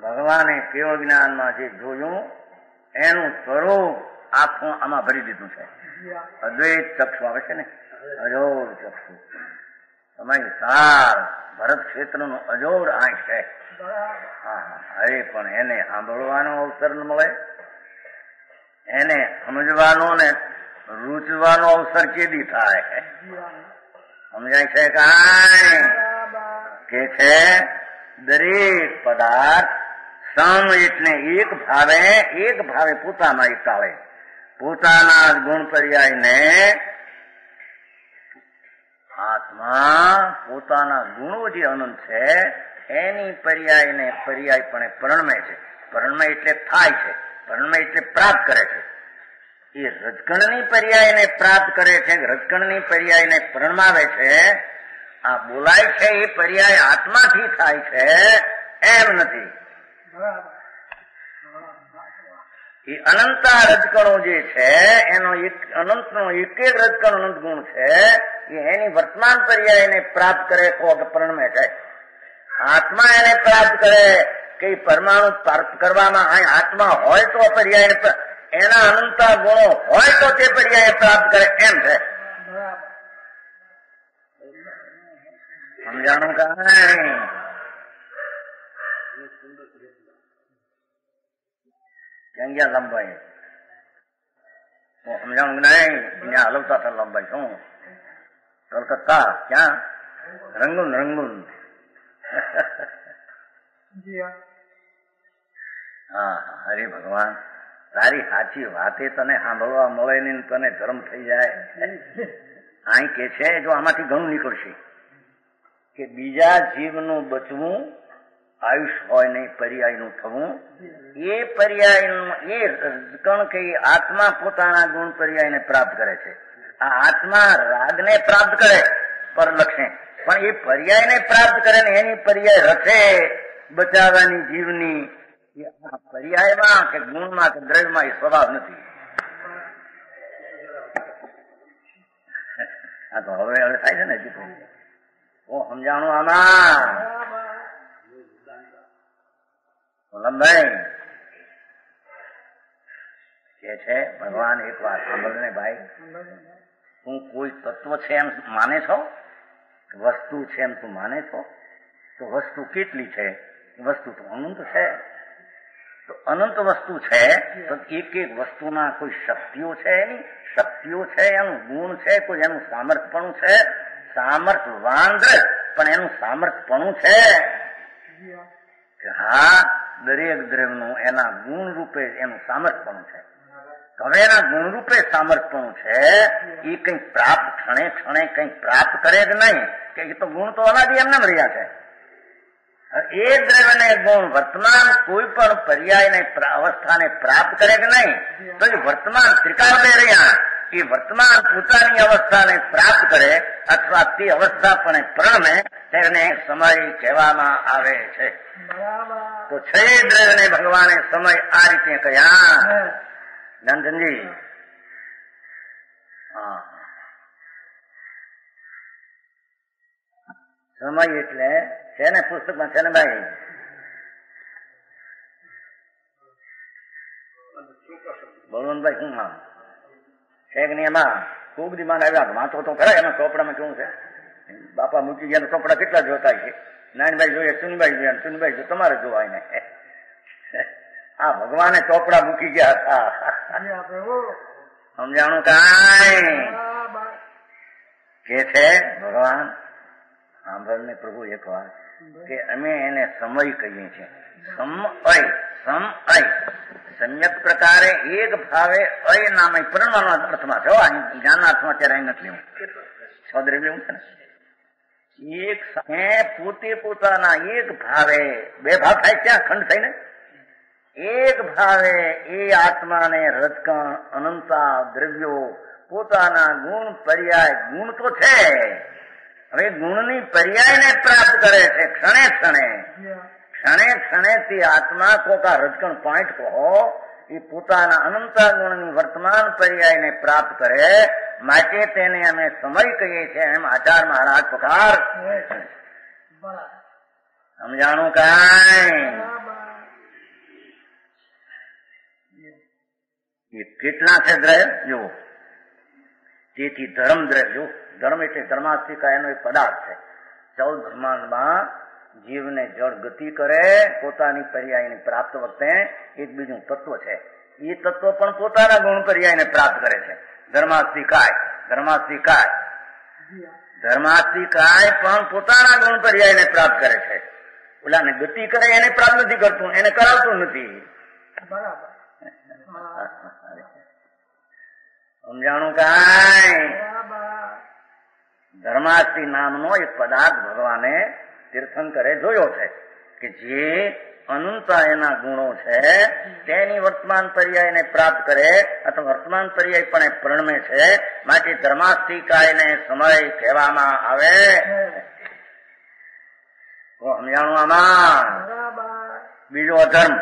ભગવાને કેવળ જ્ઞાનમાં જે જોયું એનું સ્વરૂપ આખું આમાં ભરી દીધું છે અદ્વૈત ચક્ષુ આવે છે ને અજોડ ચક્ષુ સમય સાર ભરત ક્ષેત્રનો અજોડ આંખ છે હા હા અરે પણ એને સાંભળવાનો અવસર ન મળે એને સમજવાનો ને રૂચવાનો અવસર કેદી થાય સમજાય છે કાંઈ કે છે દરેક પદાર્થ સમ એટલે એક ભાવે એક ભાવે પોતાના એકાળે કાળે પોતાના ગુણ પર્યાયને આત્મા પોતાના ગુણો જે અનંત છે એની પર્યાયને પર્યાયપણે પ્રણમે છે પ્રણમે એટલે થાય છે પ્રણમે એટલે પ્રાપ્ત કરે છે એ રજકણની પર્યાયને પ્રાપ્ત કરે છે, રજકણની પર્યાયને પ્રણમાવે છે, આ બોલાય છે એ પર્યાય આત્માથી થાય છે, એમ નથી. એ અનંતા રજકણો જે છે, એનો એક, અનંતનો એક એક રજકણ અનંત ગુણ છે, એ એની વર્તમાન પર્યાયને પ્રાપ્ત કરે તો પ્રણમે છે. આત્મા એને પ્રાપ્ત કરે કે પરમાણુ પ્રાપ્ત કરવામાં આત્મા હોય તો પર્યાય એના અનંતા ગુણો હોય તો તે પર્યાય પ્રાપ્ત કરે એમ છે સમજાણું કાંઈ ક્યાં ગયા લંબાઈ સમજાણું નહીં ત્યાં હલવતા હતા લંબાઈ શું કલકત્તા ક્યાં રંગુન રંગુન હા હરે ભગવાન તારી સાચી વાતે તને સાંભળવા મળે ને તને ધર્મ થઈ જાય. અહીં કે છે, જો આમાંથી ઘણું નીકળશે. કે બીજા જીવનું બચવું આયુષ હોય નહીં, પર્યાયનું થવું. એ પર્યાયનું, એ કણ કે આત્મા પોતાના ગુણ પર્યાયને પ્રાપ્ત કરે છે. આ આત્મા રાગને પ્રાપ્ત કરે પર લક્ષે પણ એ પર્યાયને પ્રાપ્ત કરે ને એની પર્યાય રચે બચાવવાની જીવની પર્યાયમાં કે ગુણમાં કે દ્રવ્યમાં એ સ્વભાવ નથી. આ તો હવે હવે થાય છે ને હજી હું સમજાણું આમાં? કે છે, ભગવાન એક વાત સાંભળ ને ભાઈ. તું કોઈ તત્વ છે એમ માને છો? વસ્તુ છે એમ તું માને છો? તો વસ્તુ કેટલી છે? વસ્તુ તો અનંત છે. તો અનંત વસ્તુ છે તો એક એક વસ્તુના કોઈ શક્તિઓ છે એની શક્તિઓ છે એનું ગુણ છે કોઈ એનું સામર્થપણું છે સામર્થવાન પણ એનું સામર્થપણું છે કે હા દરેક દ્રવ્યનું એના ગુણ રૂપે એનું સામર્થપણું છે હવે એના ગુણરૂપે સામર્થપણું છે એ કંઈક પ્રાપ્ત ક્ષણે ક્ષણે કંઈક પ્રાપ્ત કરે જ નહીં કે એ તો ગુણ તો અનાદિ એમને મળ્યા છે એ દ્રવ્યને ગુણ વર્તમાન કોઈ પણ પર્યાયને અવસ્થાને પ્રાપ્ત કરે કે નહીં, તો એ વર્તમાન સ્વીકાર દે રહ્યા. એ વર્તમાન પોતાની અવસ્થાને પ્રાપ્ત કરે અથવા તે અવસ્થા પણ પ્રણમે તેને સમય કહેવામાં આવે છે. તો છે દ્રવ્યને ભગવાને સમય આ રીતે કહ્યા નંદનજી. સમય એટલે છે ને પુસ્તકમાં છે ને ભાઈ બળવંતભાઈ શું નામ છે કે નહીં એમાં ખૂબ દિમાગ આવ્યા વાંચો તો ખરા એમાં ચોપડામાં કેવું છે બાપા મૂકી ગયા ચોપડા કેટલા જોતા છે નાનભાઈ જોઈએ ચુનભાઈ જોઈએ ચુનભાઈ જો તમારે જોવાય ને હા ભગવાને ચોપડા મૂકી ગયા હતા સમજાણું કાંઈ કે છે ભગવાન સાંભળને પ્રભુ એક વાત કે અમે એને સમય કહીએ છીએ સમય સમય સમ્યક પ્રકારે એક ભાવે અય નામ પરણવાનો અર્થમાં છે જ્ઞાનના અર્થમાં અત્યારે અહીં નથી લેવું છોદરી લેવું છે ને એક પોતે પોતાના એક ભાવે બે ભાવ થાય ત્યાં ખંડ થઈને એક ભાવે એ આત્માને રજકણ અનંતા દ્રવ્યો પોતાના ગુણ પર્યાય ગુણ તો છે હવે ગુણની પર્યાયને પ્રાપ્ત કરે છે ક્ષણે ક્ષણે ક્ષણે ક્ષણે તે આત્મા કોકા રજકણ પોઈન્ટ કહો એ પોતાના અનંતા ગુણની વર્તમાન પર્યાયને પ્રાપ્ત કરે માટે તેને અમે સમય કહીએ છીએ એમ આચાર મહારાજ પકાર સમજાણું કાંઈ એ કેટલા છે દ્રવ્ય જુઓ તેથી ધર્મ દ્રવ્ય જો ધર્મ એટલે ધર્માસ્તિકા એનો એક પદાર્થ છે. ચૌદ બ્રહ્માંડમાં જીવને જળ ગતિ કરે પોતાની પર્યાયની પ્રાપ્ત વખતે એક બીજું તત્વ છે. એ તત્વ પણ પોતાના ગુણ પર્યાયને પ્રાપ્ત કરે છે. ધર્માસ્થિકાય ધર્માસ્થિકાય ધર્માસ્થિકાય પણ પોતાના ગુણ પર્યાયને પ્રાપ્ત કરે છે. ઓલાને ગતિ કરે એને પ્રાપ્ત નથી કરતું એને કરાવતું નથી. બરાબર. સમજાણું કાંઈ? ધર્માસ્તિ નામનો એક પદાર્થ ભગવાને તીર્થંકરે જોયો છે કે જે અનંતા એના ગુણો છે, તેની વર્તમાન પર્યાયને પ્રાપ્ત કરે અથવા વર્તમાન પર્યાય પણ પ્રણમે છે. માટે ધર્માસ્તિકાયને સમય કહેવામાં આવે. સમજાણું આમાં? બીજો અધર્મ.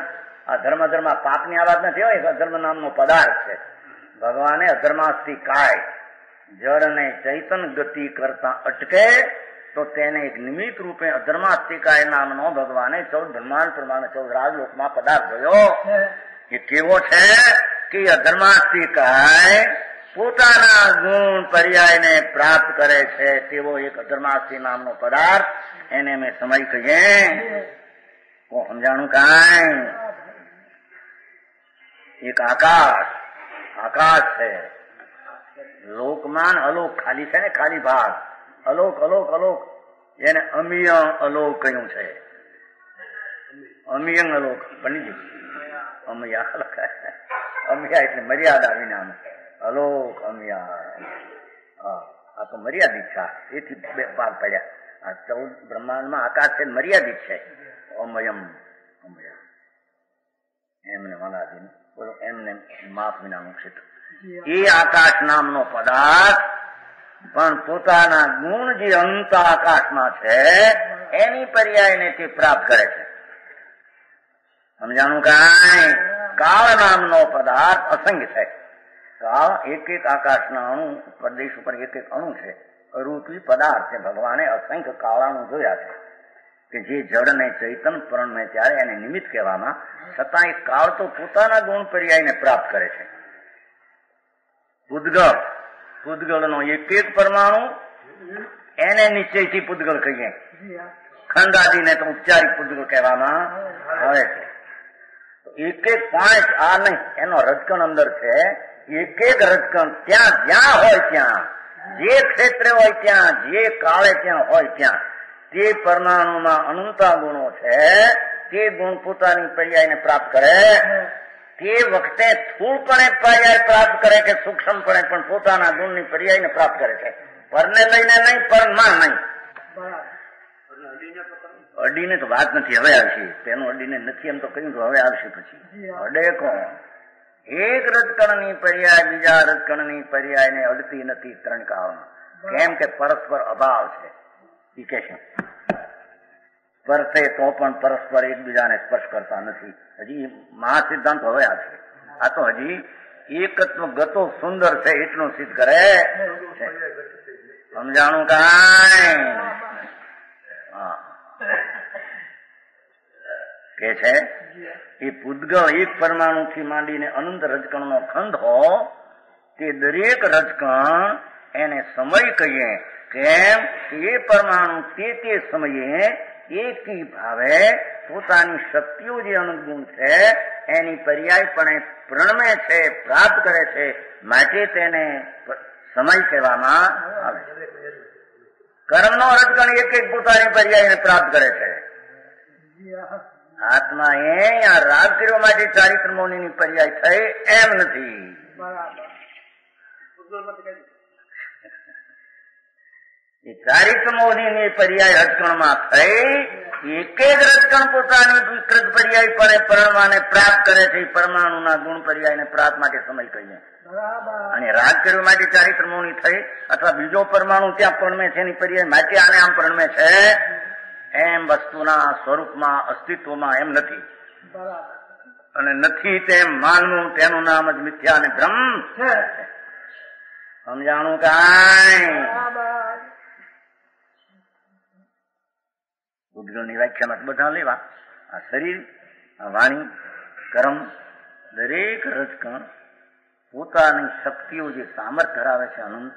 આ ધર્મ ધર્મ પાપની આ વાત નથી હોય અધર્મ નામનો પદાર્થ છે. ભગવાને અધર્માસ્તી કાય જળને ચૈતન ગતિ કરતા અટકે તો તેને એક નિમિત્ત રૂપે અધર્માસ્તિકાય નામનો ભગવાને ચૌદ બ્રહ્માંડ પ્રમાણે ચૌદ રાજલોકમાં પદાર્થ જોયો એ કેવો છે કે અધર્માસ્તિકાય પોતાના ગુણ પર્યાયને પ્રાપ્ત કરે છે તેવો એક અધર્માસ્તી નામનો પદાર્થ એને મેં સમય કહીએ સમજાણું કાંઈ એક આકાશ આકાશ છે લોકમાન અલોક ખાલી છે ને ખાલી ભાગ અલોક અલોક અલોક એને અમિય અલોક કહ્યું છે અમિયંગ અલોક બની અમિયા અમિયા એટલે મર્યાદા વિના અલોક અમિયા આ તો મર્યાદિત છે એથી બે ભાગ પડ્યા આ ચૌદ બ્રહ્માંડમાં આકાશ છે મર્યાદિત છે અમયમ અમયા એમને મનાદીનું બોલો એમને માપ વિનાનું ક્ષેત્ર એ આકાશ નામનો પદાર્થ પણ પોતાના ગુણ જે અંત આકાશમાં છે એની પર્યાયને તે પ્રાપ્ત કરે છે સમજાણું કાંઈ કાળ નામનો પદાર્થ અસંખ્ય છે કાળ એક એક આકાશના અણુ પ્રદેશ ઉપર એક એક અણુ છે રૂપી પદાર્થ છે ભગવાને અસંખ્ય કાળાનું જોયા છે કે જે જળ ને ચૈતન પરણમે ત્યારે એને નિમિત્ત કહેવામાં છતાં એ કાળ તો પોતાના ગુણ પર્યાયને પ્રાપ્ત કરે છે પૂદગળ પૂદગળનો એક એક પરમાણુ એને નિશ્ચયથી પૂદગળ કહીએ ખંડાદીને તો ઉપચારિક પૂદગળ કહેવામાં આવે છે એક એક પાંચ આ નહીં એનો રજકણ અંદર છે એક એક રજકણ ત્યાં જ્યાં હોય ત્યાં જે ક્ષેત્રે હોય ત્યાં જે કાળે ત્યાં હોય ત્યાં તે પરમાણુમાં અનંતા ગુણો છે તે ગુણ પોતાની પર્યાયને પ્રાપ્ત કરે તે વખતે સ્થૂળપણે પર્યાય પ્રાપ્ત કરે કે સૂક્ષ્મપણે પણ પોતાના ગુણની પર્યાયને પ્રાપ્ત કરે છે પરને લઈને નહીં પરમાં નહીં અડીને તો વાત નથી હવે આવશે તેનું અડીને નથી એમ તો કહ્યું તો હવે આવશે પછી અડે કોણ એક રજકણની પર્યાય બીજા રજકણની પર્યાયને અડતી નથી ત્રણ કાળમાં કેમ કે પરસ્પર અભાવ છે એ કે છે સ્પર્શે તો પણ પરસ્પર એકબીજાને સ્પર્શ કરતા નથી હજી મહા સિદ્ધાંત હવે આવશે આ તો હજી એકત્વ ગતો સુંદર છે એટલું સિદ્ધ કરે સમજાણું કાંઈ હા કે છે એ પૂદગળ એક પરમાણુથી માંડીને અનંત રજકણનો ખંડ હો તે દરેક રજકણ એને સમય કહીએ કેમ એ પરમાણુ તે તે સમયે એકી ભાવે પોતાની શક્તિઓ જે અનુગુણ છે એની પર્યાયપણે પ્રણમે છે પ્રાપ્ત કરે છે માટે તેને સમય કહેવામાં આવે કર્મનો રજકણ એક એક પોતાની પર્યાયને પ્રાપ્ત કરે છે આત્મા એ આ રાગ કર્યો માટે ચારિત્ર મૌની પર્યાય થઈ એમ નથી એ પર્યાય રજકણમાં થઈ એક જ રજકણ પોતાની વિકૃત પર્યાય પર પરમાને પ્રાપ્ત કરે છે પરમાણુના ગુણ પર્યાયને પ્રાપ્ત માટે સમય કહીએ. અને રાગ માટે ચારિત્રમોની થઈ અથવા બીજો પરમાણુ ત્યાં પરમે છે એની પર્યાય માટે આને આમ પરમે છે એમ વસ્તુના સ્વરૂપમાં અસ્તિત્વમાં એમ નથી. અને નથી તેમ માનવું તેનું નામ જ મિથ્યા અને ભ્રમ સમજાણું કાંઈ? ઉદ્ગલની વ્યાખ્યામાં બધા લેવા. આ શરીર આ વાણી કર્મ દરેક રજકણ પોતાની શક્તિઓ જે સામર્થ ધરાવે છે અનંત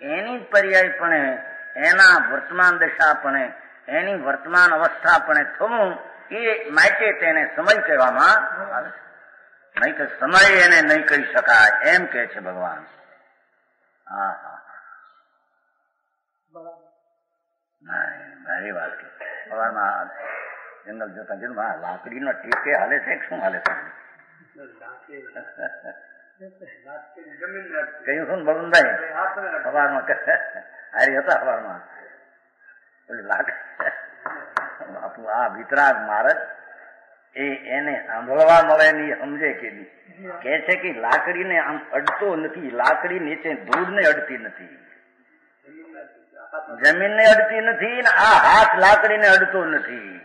એની પર્યાયપણે એના વર્તમાન દશાપણે એની વર્તમાન અવસ્થાપણે થવું એ માટે તેને સમય કહેવામાં આવે છે. નહીં તો સમય એને નહીં કહી શકાય. એમ કે છે ભગવાન. હા હા મારી વાત કે સવારમાં જંગલ જોતા કીધું હા લાકડીનો ટેકે હાલે છે શું હાલે છે કહ્યું શું બળવંતભાઈ સવારમાં હારી હતા સવારમાં લાકડી આ વિતરાગ મારત એ એને સાંભળવા મળે ની સમજે કે કે છે કે લાકડીને આમ અડતો નથી લાકડી નીચે ધૂળ ને અડતી નથી જમીન ને અડતી નથી ને આ હાથ લાકડીને અડતો નથી.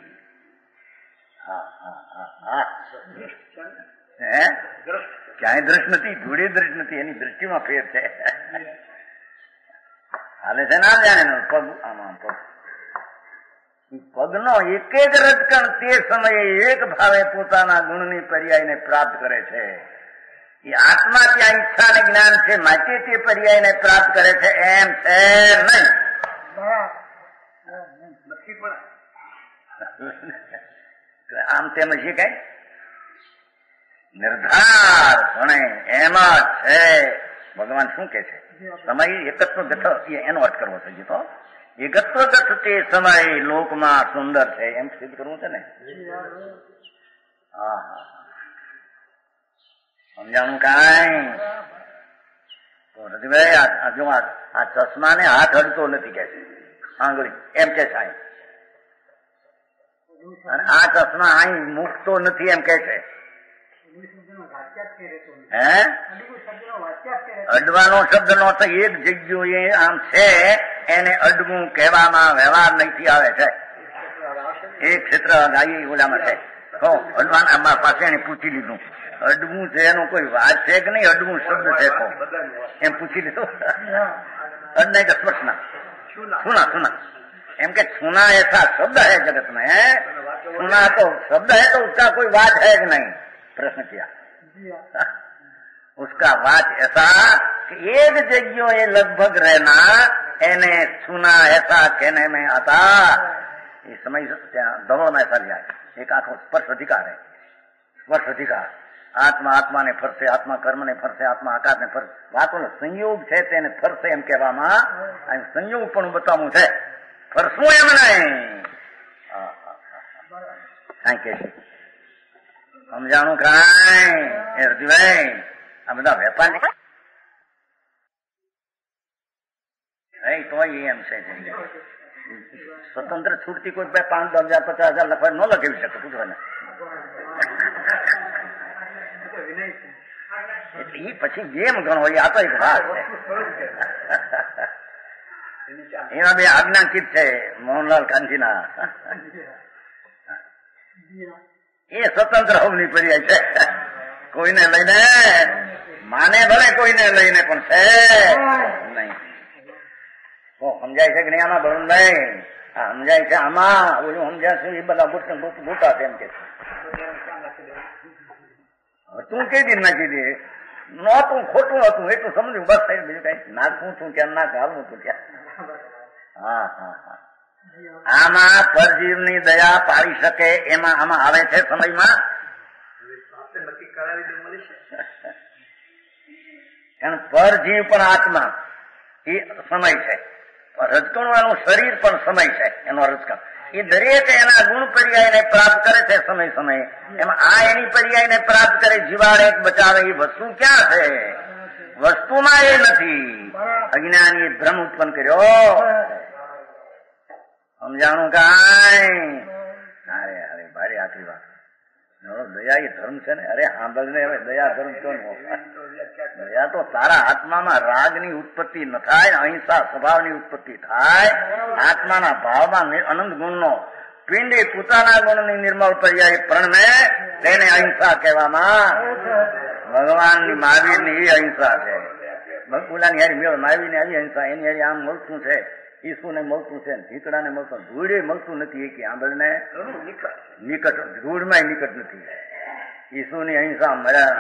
ક્યાંય દ્રષ્ટ નથી ધૂળે દ્રષ્ટ નથી એની દ્રષ્ટિમાં ફેર છે. હાલે છે ના જાણે પગ, આમાં પગ. પગનો એક એક રટકણ તે સમયે એક ભાવે પોતાના ગુણની પર્યાયને પ્રાપ્ત કરે છે. એ આત્મા ત્યાં ઈચ્છા ને જ્ઞાન છે. માટે તે પર્યાયને પ્રાપ્ત કરે છે. એમ છે નહીં. આમ તેમ છે કઈ નિર્ધાર ભણે એમાં છે ભગવાન શું કે છે સમય એકત્વ ગઠ એનો અર્થ કરવો છે તો એકત્વ ગઠ તે સમય લોકમાં સુંદર છે એમ સિદ્ધ કરવું છે ને હા હા સમજાણું કાંઈ રતિભાઈ જો આ હાથ અડતો નથી કે આંગળી, એમ કે છે અને આ ચશ્મા અહીં મૂકતો નથી એમ કે છે. હે? અડવાનો શબ્દ નો તો એક જગ્યાએ આમ છે, એને અડવું કહેવામાં વ્યવહાર નથી આવે છે. એ ક્ષેત્ર ગાઈ ઓલામાં છે. હો અડવાન આમાં પાસે એને પૂછી લીધું અડવું છે એનું કોઈ વાત છે કે નહીં અડવું શબ્દ છે તો એમ પૂછી લીધું अड नहीं तो स्पर्शना सुना सुना एम के सुना ऐसा शब्द है जगत में सुना तो शब्द है तो उसका कोई बात है कि नहीं प्रश्न किया उसका बात ऐसा कि एक जगह ये लगभग रहना एने सुना ऐसा कहने में आता ये समय दौड़ में ऐसा लिया एक आंखों स्पर्श अधिकार है स्पर्श अधिकार આત્મા આત્માને ફરશે આત્મા કર્મને ફરશે આત્મા આકાશને ફરશે વાતોનો સંયોગ છે તેને ફરશે એમ કહેવામાં અને સંયોગ પણ બતાવવું છે ફરશું એમ નહીં કાંઈ કે છે સમજાણું કાંઈ એ હૃદયભાઈ આ બધા વેપાર તો એમ છે સ્વતંત્ર છૂટતી કોઈ પાંચ દસ હજાર પચાસ હજાર લખવા ન લખાવી શકે પૂછવાને એટલે એ પછી જેમ ગણો એ આ તો એક વાત છે એના બે આજ્ઞાંકિત છે મોહનલાલ કાંજીના એ સ્વતંત્ર હોવની પર્યાય છે કોઈને લઈને માને ભલે કોઈને લઈને પણ છે નહીં સમજાય છે કે નહીં આમાં ભરું નહીં. સમજાય છે આમાં? ઓલું સમજાય છે એ બધા બુટા તેમ કે તું કઈ દિન નાખી દે નહોતું ખોટું હતું, એટલું સમજ્યું બસ થઈ બીજું કઈ નાખવું છું ક્યાં? ના ઘાલવું છું ક્યાં? હા હા હા. આમાં પરજીવની દયા પાડી શકે એમાં આમાં આવે છે સમયમાં? કારણ પરજીવ પણ આત્મા. એ સમય છે. રજકણું એનું શરીર પણ સમય છે, એનો રજકણ. એ દરેક એના ગુણ પર્યાયને પ્રાપ્ત કરે છે સમય સમયે. એમાં આ એની પર્યાયને પ્રાપ્ત કરે જીવાડે બચાવે. એ વસ્તુ ક્યાં છે? વસ્તુમાં એ નથી. અજ્ઞાની ભ્રમ ઉત્પન્ન કર્યો. સમજાણું કાંઈ? અરે અરે, ભારે આખી વાત. દયા એ ધર્મ છે ને? અરે સાંભળ ને હવે દયા ધર્મ તો દયા તો તારા આત્મામાં રાગની ઉત્પત્તિ ન થાય, અહિંસા સ્વભાવની ઉત્પત્તિ થાય. આત્માના ભાવમાં અનંત ગુણનો. પિંડી પોતાના ગુણની નિર્મળ પર્યાય પ્રણમે, તેને અહિંસા કહેવામાં. ભગવાનની મહાવીરની એ અહિંસા છે. ભગવાનની હારી મેળ મહાવીરની આવી અહિંસા, એની હારી આમ મળતું છે, ઈસુને મળતું છે ભીતડાને મળતું ધૂળે મળતું નથી કે આંબળને. નિકટ ધૂળમાં નિકટ નથી ઈસુની અહિંસા મર્યા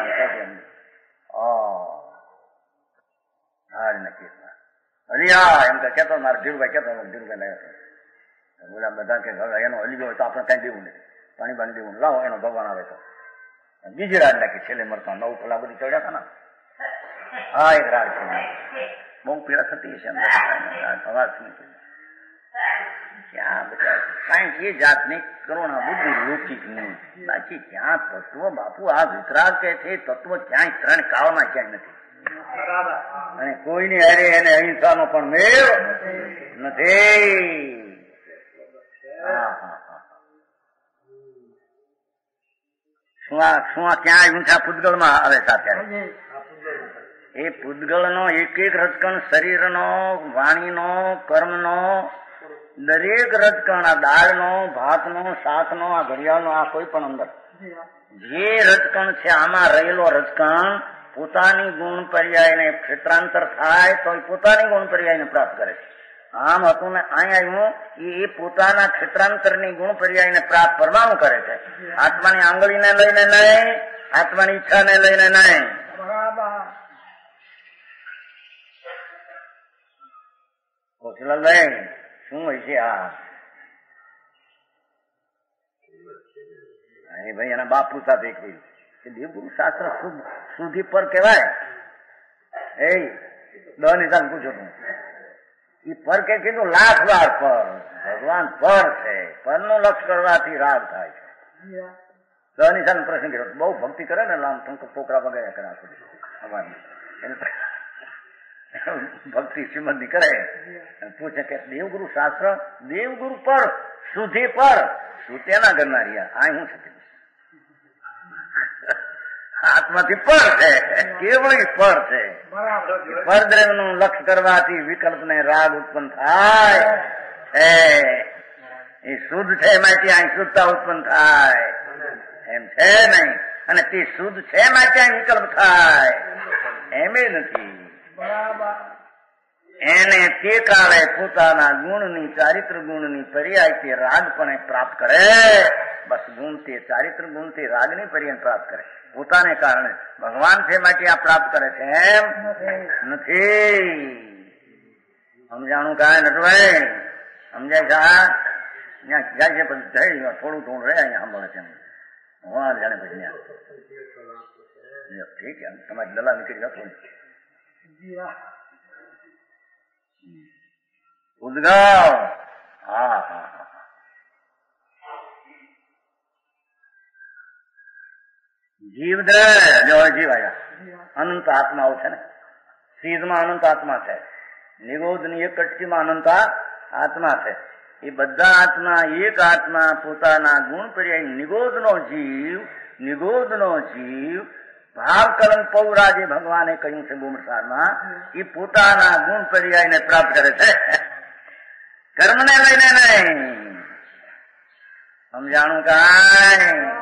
હાર નથી હરિયા એમ કે કેતો મારા ધીરુભાઈ કેતો ધીરુભાઈ લાવ્યો બોલા બધા કે એનો હલી ગયો તો આપણે કઈ દેવું નથી પાણી બાંધી દેવું લાવો એનો ભગવાન આવે તો બીજી રાત નાખી છેલ્લે મરતા નવ કલાક બધી ચડ્યા હતા ને હા એક રાત બહુ પીડા થતી હશે અવાજ બધા. કાંઈ એ જાતને કરુણા બુદ્ધિ લૌકિક નહીં. બાકી ક્યાં તત્વ? બાપુ આ વિતરાગ કે છે તત્વ ક્યાંય ત્રણ કાળમાં ક્યાંય નથી. અને કોઈની હારે એને અહિંસાનો પણ મેળ નથી. આ શું આ ક્યાં ઊંચા પૂતગળમાં આવે સાથે એ પૂતગળનો એક એક રજકણ શરીરનો વાણીનો કર્મનો દરેક રજકણ આ દાળનો ભાતનો શાકનો આ ઘડિયાળનો આ કોઈ પણ અંદર જે રજકણ છે આમાં રહેલો રજકણ પોતાની ગુણ પર્યાયને ક્ષેત્રાંતર થાય તો એ પોતાની ગુણ પર્યાયને પ્રાપ્ત કરે છે આમ હતું ને અહીંયા આવ્યું એ પોતાના ક્ષેત્રાંતરની ગુણ પર્યાયને પ્રાપ્ત કરવાનું કરે છે આત્માની આંગળીને લઈને નહીં આત્માની ઈચ્છાને લઈને નહીં કોશલાલભાઈ શું ભાઈ, એના બાપુ સાથે એક દેવગુરુ શાસ્ત્ર સુધી પર કહેવાય. એ દહ પૂછો તું એ પર કે કીધું લાખ વાર પર. ભગવાન પર છે. પરનું લક્ષ કરવાથી રાગ થાય છે. દહ નિશાન કર્યો. બહુ ભક્તિ કરે ને લામ ટંક છોકરા વગેરે કરે ભક્તિ શ્રીમદ ની કરે પૂછે કે દેવગુરુ શાસ્ત્ર દેવગુરુ પર સુધી પર સુત્યાના કરનારિયા આ હું છે આત્માથી પર છે કેવળ પર છે પરદ્રવ્ય નું લક્ષ કરવાથી વિકલ્પ ને રાગ ઉત્પન્ન થાય છે એ શુદ્ધ છે એમાંથી અહીં શુદ્ધતા ઉત્પન્ન થાય એમ છે નહીં અને તે શુદ્ધ છે એમાંથી અહીં વિકલ્પ થાય એમ નથી એને તે કાળે પોતાના ગુણની ચારિત્ર ગુણની પર્યાય તે રાગપણે પ્રાપ્ત કરે બસ ગુણ તે ચારિત્ર ગુણ તે રાગની પર્યાય પ્રાપ્ત કરે પોતાને કારણે ભગવાન છે માટે આ પ્રાપ્ત કરે છે એમ નથી સમજાણું કાંઈ નટભાઈ સમજાય છે ત્યાં જાય છે પછી જાય થોડું થોડું રહે અહીંયા સાંભળે છે હું આ જાણે પછી ત્યાં ઠીક છે તમારી દલા નીકળી જતો ઉદગાવ હા હા જીવ જો જીવ આયા અનંત આત્માઓ છે ને સીધમાં અનંત આત્મા છે નિગોદની એક કટકીમાં અનંત આત્મા છે એ બધા આત્મા એક આત્મા પોતાના ગુણ પર્યાય નિગોદનો જીવ નિગોદનો જીવ ભાવ કલંક પૌરાજે ભગવાને કહ્યું છે બુમસારમાં એ પોતાના ગુણ પર્યાયને પ્રાપ્ત કરે છે કર્મને લઈને નહીં સમજાણું કાંઈ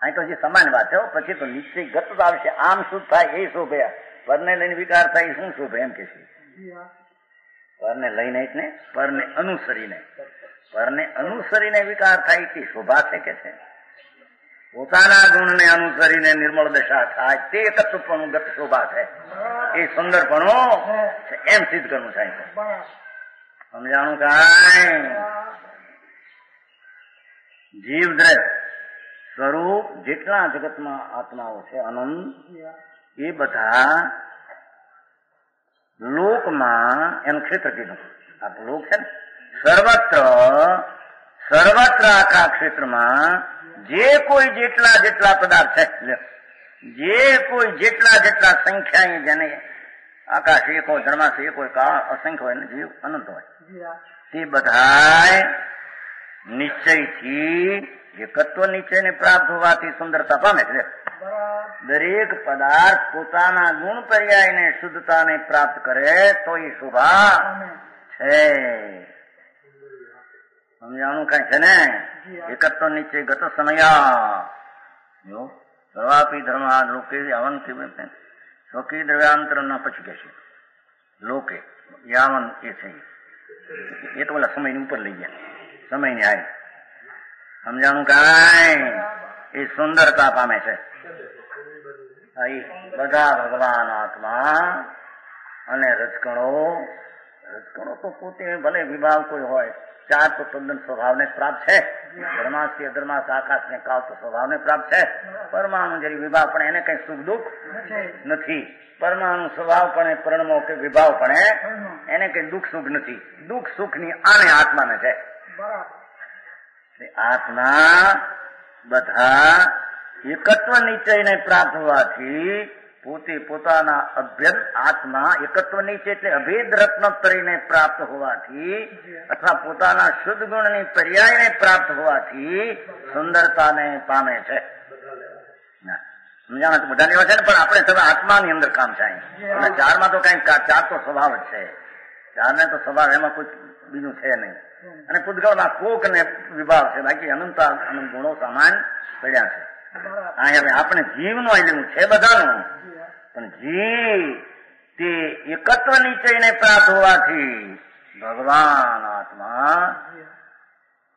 અહીં તો જે સમાન વાત છે પછી તો નિશ્ચય ગત આવશે આમ શું થાય એ શોભે પરને લઈને વિકાર થાય શું શોભે એમ કે છે પરને લઈને એટલે પરને અનુસરીને પરને અનુસરીને વિકાર થાય તે શોભા છે કે છે પોતાના ગુણને અનુસરીને નિર્મળ દશા થાય તે એકત્વપણું ગત શોભા છે એ સુંદરપણું છે એમ સિદ્ધ કરવું થાય સમજાણું કાંઈ જીવ દ્રવ સ્વરૂપ જેટલા જગતમાં આત્માઓ છે અનંત એ બધા લોકમાં એનું ક્ષેત્ર કીધું આ લોક છે ને સર્વત્ર સર્વત્ર આખા ક્ષેત્રમાં જે કોઈ જેટલા જેટલા પદાર્થ છે જે કોઈ જેટલા જેટલા સંખ્યા જેને આકાશ એક હોય ધર્માશ એક હોય કાળ અસંખ્ય હોય ને જીવ અનંત હોય તે બધા નિશ્ચયથી એકત્વ નિશ્ચયને પ્રાપ્ત હોવાથી સુંદરતા પામે છે દરેક પદાર્થ પોતાના ગુણ પર્યાયને શુદ્ધતાને પ્રાપ્ત કરે તો એ શોભા છે સમજાણું કઈ છે ને એકત્વ નીચે ગત સમયા જો સર્વાપી ધર્મ લોકે અવંતિ સ્વકી દ્રવ્યાંતર ન પછી કે છે લોકે યાવન એ છે એ તો ઓલા સમયની ઉપર લઈ ગયા સમયની આવી સમજાણું કાંઈ એ સુંદરતા પામે છે બધા ભગવાન આત્મા અને રજકણો રજકણો તો પોતે ભલે વિભાવ કોઈ હોય, ચાર તો તદ્દન સ્વભાવને પ્રાપ્ત છે. ધર્માસથી અધર્માસ આકાશ ને કાવ તો સ્વભાવને પ્રાપ્ત છે. પરમાણુ જરી વિભાવ પણ એને કઈ સુખ દુઃખ નથી. પરમાણુ સ્વભાવ પણ પરણમો કે વિભાવ પણ એને કઈ દુઃખ સુખ નથી. દુઃખ સુખની આને આત્માને છે. આત્મા બધા એકત્વ નિશ્ચયને પ્રાપ્ત હોવાથી પોતે પોતાના અભ્યન આત્મા એકત્વ નિશ્ચય એટલે અભેદ રત્નત્રયને પ્રાપ્ત હોવાથી અથવા પોતાના શુદ્ધ ગુણની પર્યાયને પ્રાપ્ત હોવાથી સુંદરતાને પામે છે સમજાણા તો બધાની વાત છે ને પણ આપણે તમે આત્માની અંદર કામ છે અને ચારમાં તો કઈ ચાર તો સ્વભાવ જ છે ચારને તો સ્વભાવ એમાં કોઈ બીજું છે નહીં અને પૂતગળના કોક ને વિભાગ છે બાકી અનંત અનંત ગુણો સામાન પડ્યા છે અહીં હવે આપણે જીવનું આવેલું છે બધાનું. પણ જીવ તે એકત્વ નિશ્ચયને પ્રાપ્ત હોવાથી ભગવાન આત્મા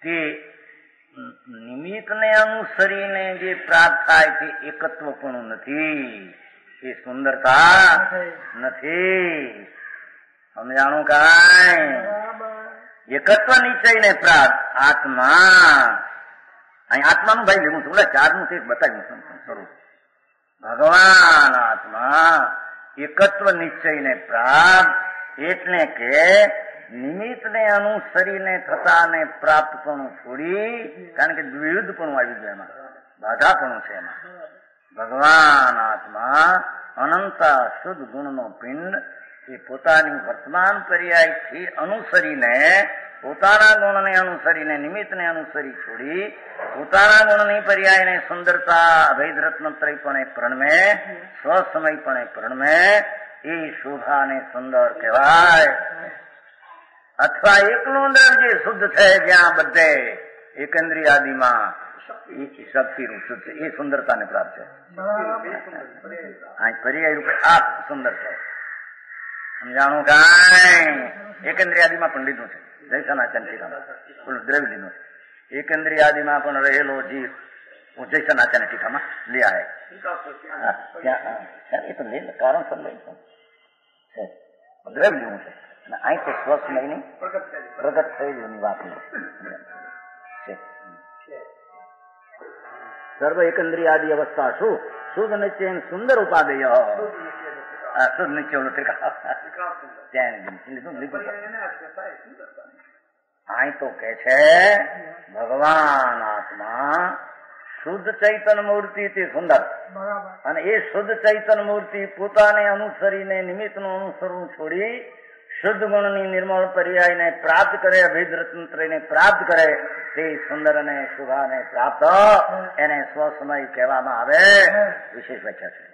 તે નિમિત્તને અનુસરીને જે પ્રાપ્ત થાય તે એકત્વ પણ નથી. એ સુંદરતા નથી. સમજાણું કાંઈ? એકત્વ નિશ્ચયને પ્રાપ્ત આત્મા અહીં આત્માનું ભાઈ લેવું છું ચાર નું તે બતાવ્યું સ્વરૂપ ભગવાન આત્મા એકત્વ નિશ્ચયને પ્રાપ્ત એટલે કે નિમિત્તને અનુસરીને થતાને પ્રાપ્ત પણ છોડી કારણ કે દ્વિવિધ પણ આવી ગયું એમાં બાધા પણ છે એમાં ભગવાન આત્મા અનંત શુદ્ધ ગુણનો પિંડ એ પોતાની વર્તમાન પર્યાયથી અનુસરીને પોતાના ગુણને અનુસરીને નિમિત્તને અનુસરી છોડી પોતાના ગુણની પર્યાયને સુંદરતા અભેદ રત્નત્રયપણે પ્રણમે સ્વસમયપણે પ્રણમે એ શોભાને સુંદર કહેવાય અથવા એકલું દ્રવ્ય શુદ્ધ છે જ્યાં બધે એકંદ્રી આદિમાં શક્તિ રૂપ શુદ્ધ છે એ સુંદરતાને પ્રાપ્ત છે આ પર્યાય રૂપે આ સુંદર છે સમજાણું કાંઈ એકંદ્રી આદિમાં પણ લીધું છે જયસનાચન ટીકામાં પેલું દ્રવ્ય લીધું છે એકંદ્રી આદિમાં પણ રહેલો જીવ હું જયસનાચન ટીકામાં લઈ આવે એ તો લે કારણ સર લઈ દ્રવ્ય લીધું છે અને અહીં તો સ્વસ્થ નહીં પ્રગટ થયેલી વાત છે સર્વ એકંદ્રી આદિ અવસ્થા શું શુદ્ધ નિશ્ચય સુંદર ઉપાદેય ઓલું અહીં તો કે છે ભગવાન આત્મા શુદ્ધ ચૈતન મૂર્તિ થી સુંદર અને એ શુદ્ધ ચૈતન મૂર્તિ પોતાને અનુસરીને નિમિત્તનું અનુસરવું છોડી શુદ્ધ ગુણની નિર્મળ પર્યાયને પ્રાપ્ત કરે અભેદ ને પ્રાપ્ત કરે તે સુંદર અને શુભાને પ્રાપ્ત એને સ્વસમય કહેવામાં આવે વિશેષ વ્યાખ્યા છે.